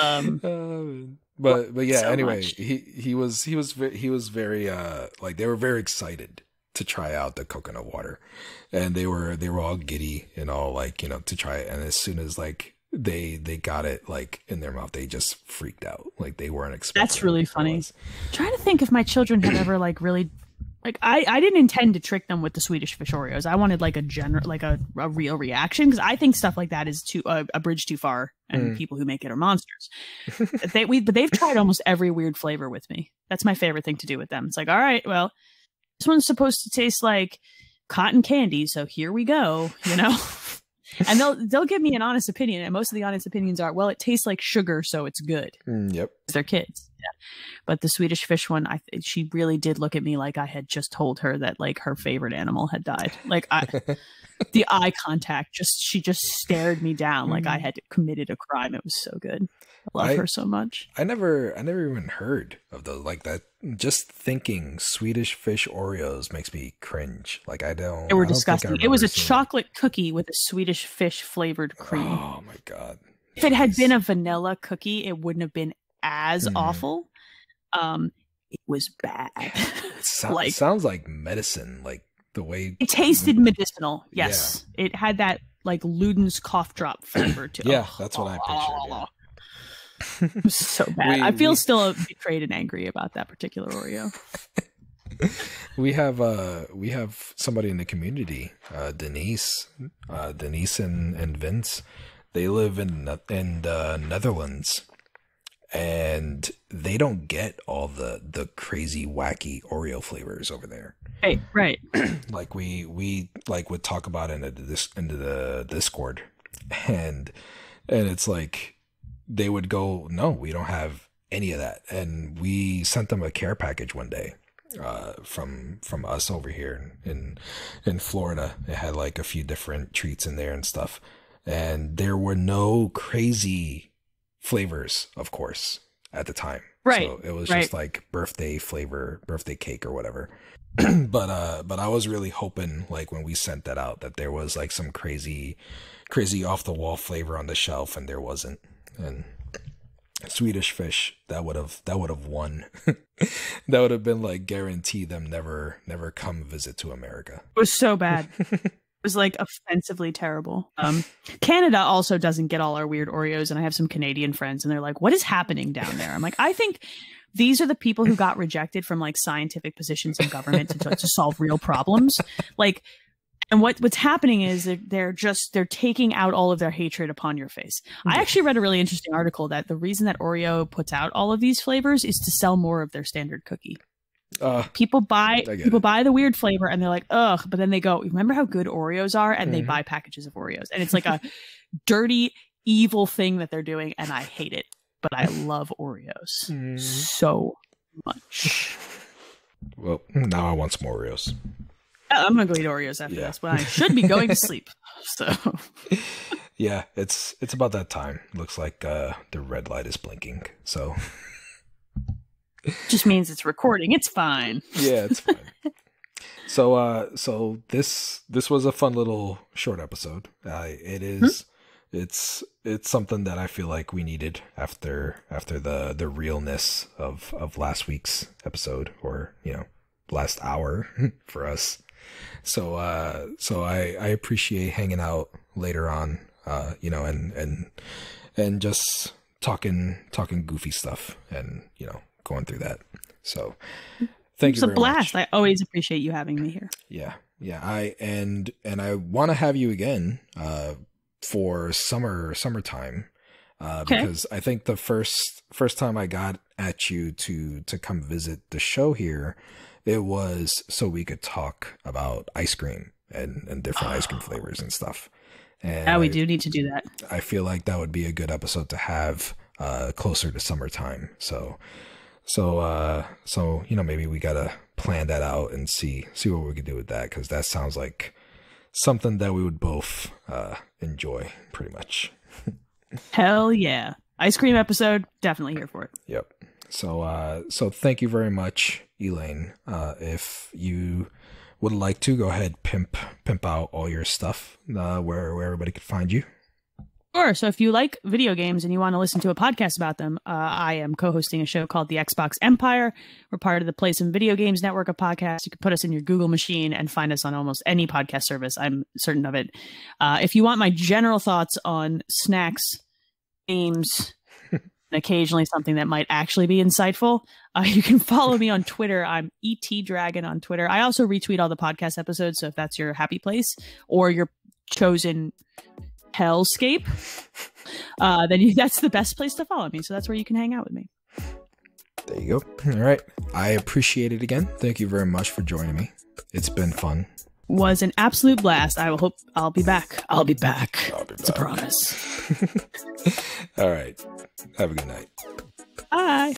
Um, Um, but but yeah. so anyway, much. he he was he was he was very uh like they were very excited to try out the coconut water, and they were they were all giddy and all like you know to try it. And as soon as like they they got it like in their mouth, they just freaked out. Like they weren't expecting. That's really funny. was. trying to think if my children have ever like really Like I, I didn't intend to trick them with the Swedish fish Oreos. I wanted like a general, like a, a real reaction because I think stuff like that is too uh, a bridge too far, and Mm. people who make it are monsters. they we but they've tried almost every weird flavor with me. That's my favorite thing to do with them. It's like, all right, well, this one's supposed to taste like cotton candy, so here we go. You know. and they'll they'll give me an honest opinion, and most of the honest opinions are, well, it tastes like sugar, so it's good Mm, yep. they're kids. Yeah. But the Swedish fish one, I she really did look at me like I had just told her that like her favorite animal had died. Like I, the eye contact, just she just stared me down like I had committed a crime. It was so good. I love I- her so much. I never, I never even heard of the like that. Just thinking Swedish fish Oreos makes me cringe. Like I don't. They were I don't think I disgusting. It was a chocolate cookie with a Swedish fish flavored cream. Oh my god! if it had been a vanilla cookie, it wouldn't have been as Mhm. awful. Um, it was bad. It so- like sounds like medicine. Like the way It tasted medicinal. Yes, it had that like Luden's cough drop flavor to it. Yeah, that's what I pictured, yeah. It was so bad. We- I feel we- still betrayed and angry about that particular Oreo. we have uh we have somebody in the community uh denise uh denise and, and vince they live in in the netherlands and they don't get all the the crazy wacky oreo flavors over there Right, right. like we we like would talk about it into this into the discord and and it's like they would go no we don't have any of that. And we sent them a care package one day uh from from us over here in in florida. It had like a few different treats in there and stuff. And there were no crazy flavors of course at the time. Right, so it was right. just like birthday flavor birthday cake or whatever. But uh but i was really hoping like when we sent that out that there was like some crazy crazy off the wall flavor on the shelf and there wasn't and swedish fish that would have that would have won that would have been like guarantee them never never come visit to america It was so bad. It was like offensively terrible. Um, Canada also doesn't get all our weird Oreos, and I have some Canadian friends, and they're like, "What is happening down there?" I'm like, I think these are the people who got rejected from like scientific positions in government to, to solve real problems. Like, and what what's happening is they're, they're just they're taking out all of their hatred upon your face. I actually read a really interesting article that the reason that Oreo puts out all of these flavors is to sell more of their standard cookie uh people buy people it. buy the weird flavor and they're like ugh but then they go remember how good oreos are and they Mhm. buy packages of oreos and it's like a dirty evil thing that they're doing and i hate it but i love oreos Mm. so much well now i want some oreos i'm gonna go eat oreos after Yeah. this but i should be going to sleep so. Yeah it's it's about that time. Looks like uh the red light is blinking so. Just means it's recording. It's fine. Yeah it's fine. So uh so this this was a fun little short episode. Uh it is it's it's something that i feel like we needed after after the the realness of of last week's episode or you know last hour for us so uh so i i appreciate hanging out later on uh you know and and and just talking talking goofy stuff and you know going through that so thank it's you It's a blast much. i always appreciate you having me here Yeah, yeah. I and and I want to have you again uh, for summer summertime uh, Okay. because I think the first first time I got at you to to come visit the show here, it was so we could talk about ice cream and and different ice cream flavors and stuff. And yeah we I- do need to do that I feel like that would be a good episode to have uh, closer to summertime. So, so, uh, so you know, maybe we gotta plan that out and see see what we could do with that because that sounds like something that we would both uh, enjoy pretty much. hell yeah ice cream episode definitely here for it Yep. So, uh, so thank you very much, Elaine. Uh, if you would like to go ahead pimp pimp out all your stuff, uh, where where everybody could find you. Sure. So if you like video games and you want to listen to a podcast about them, uh, I am co-hosting a show called the Xbox Empire. We're part of the Play Some Video Games network of podcasts. You can put us in your Google machine and find us on almost any podcast service. I'm certain of it. Uh, if you want my general thoughts on snacks, games, and occasionally something that might actually be insightful. Uh, you can follow me on Twitter. I'm ET Dragon on Twitter. I also retweet all the podcast episodes. So if that's your happy place or your chosen hellscape, uh, then you, that's the best place to follow me. So that's where you can hang out with me. There you go. All right. I appreciate it again. Thank you very much for joining me. It's been fun. Was an absolute blast. I will hope I'll be back. I'll be back. I'll be back. It's a promise. All right. Have a good night. Bye.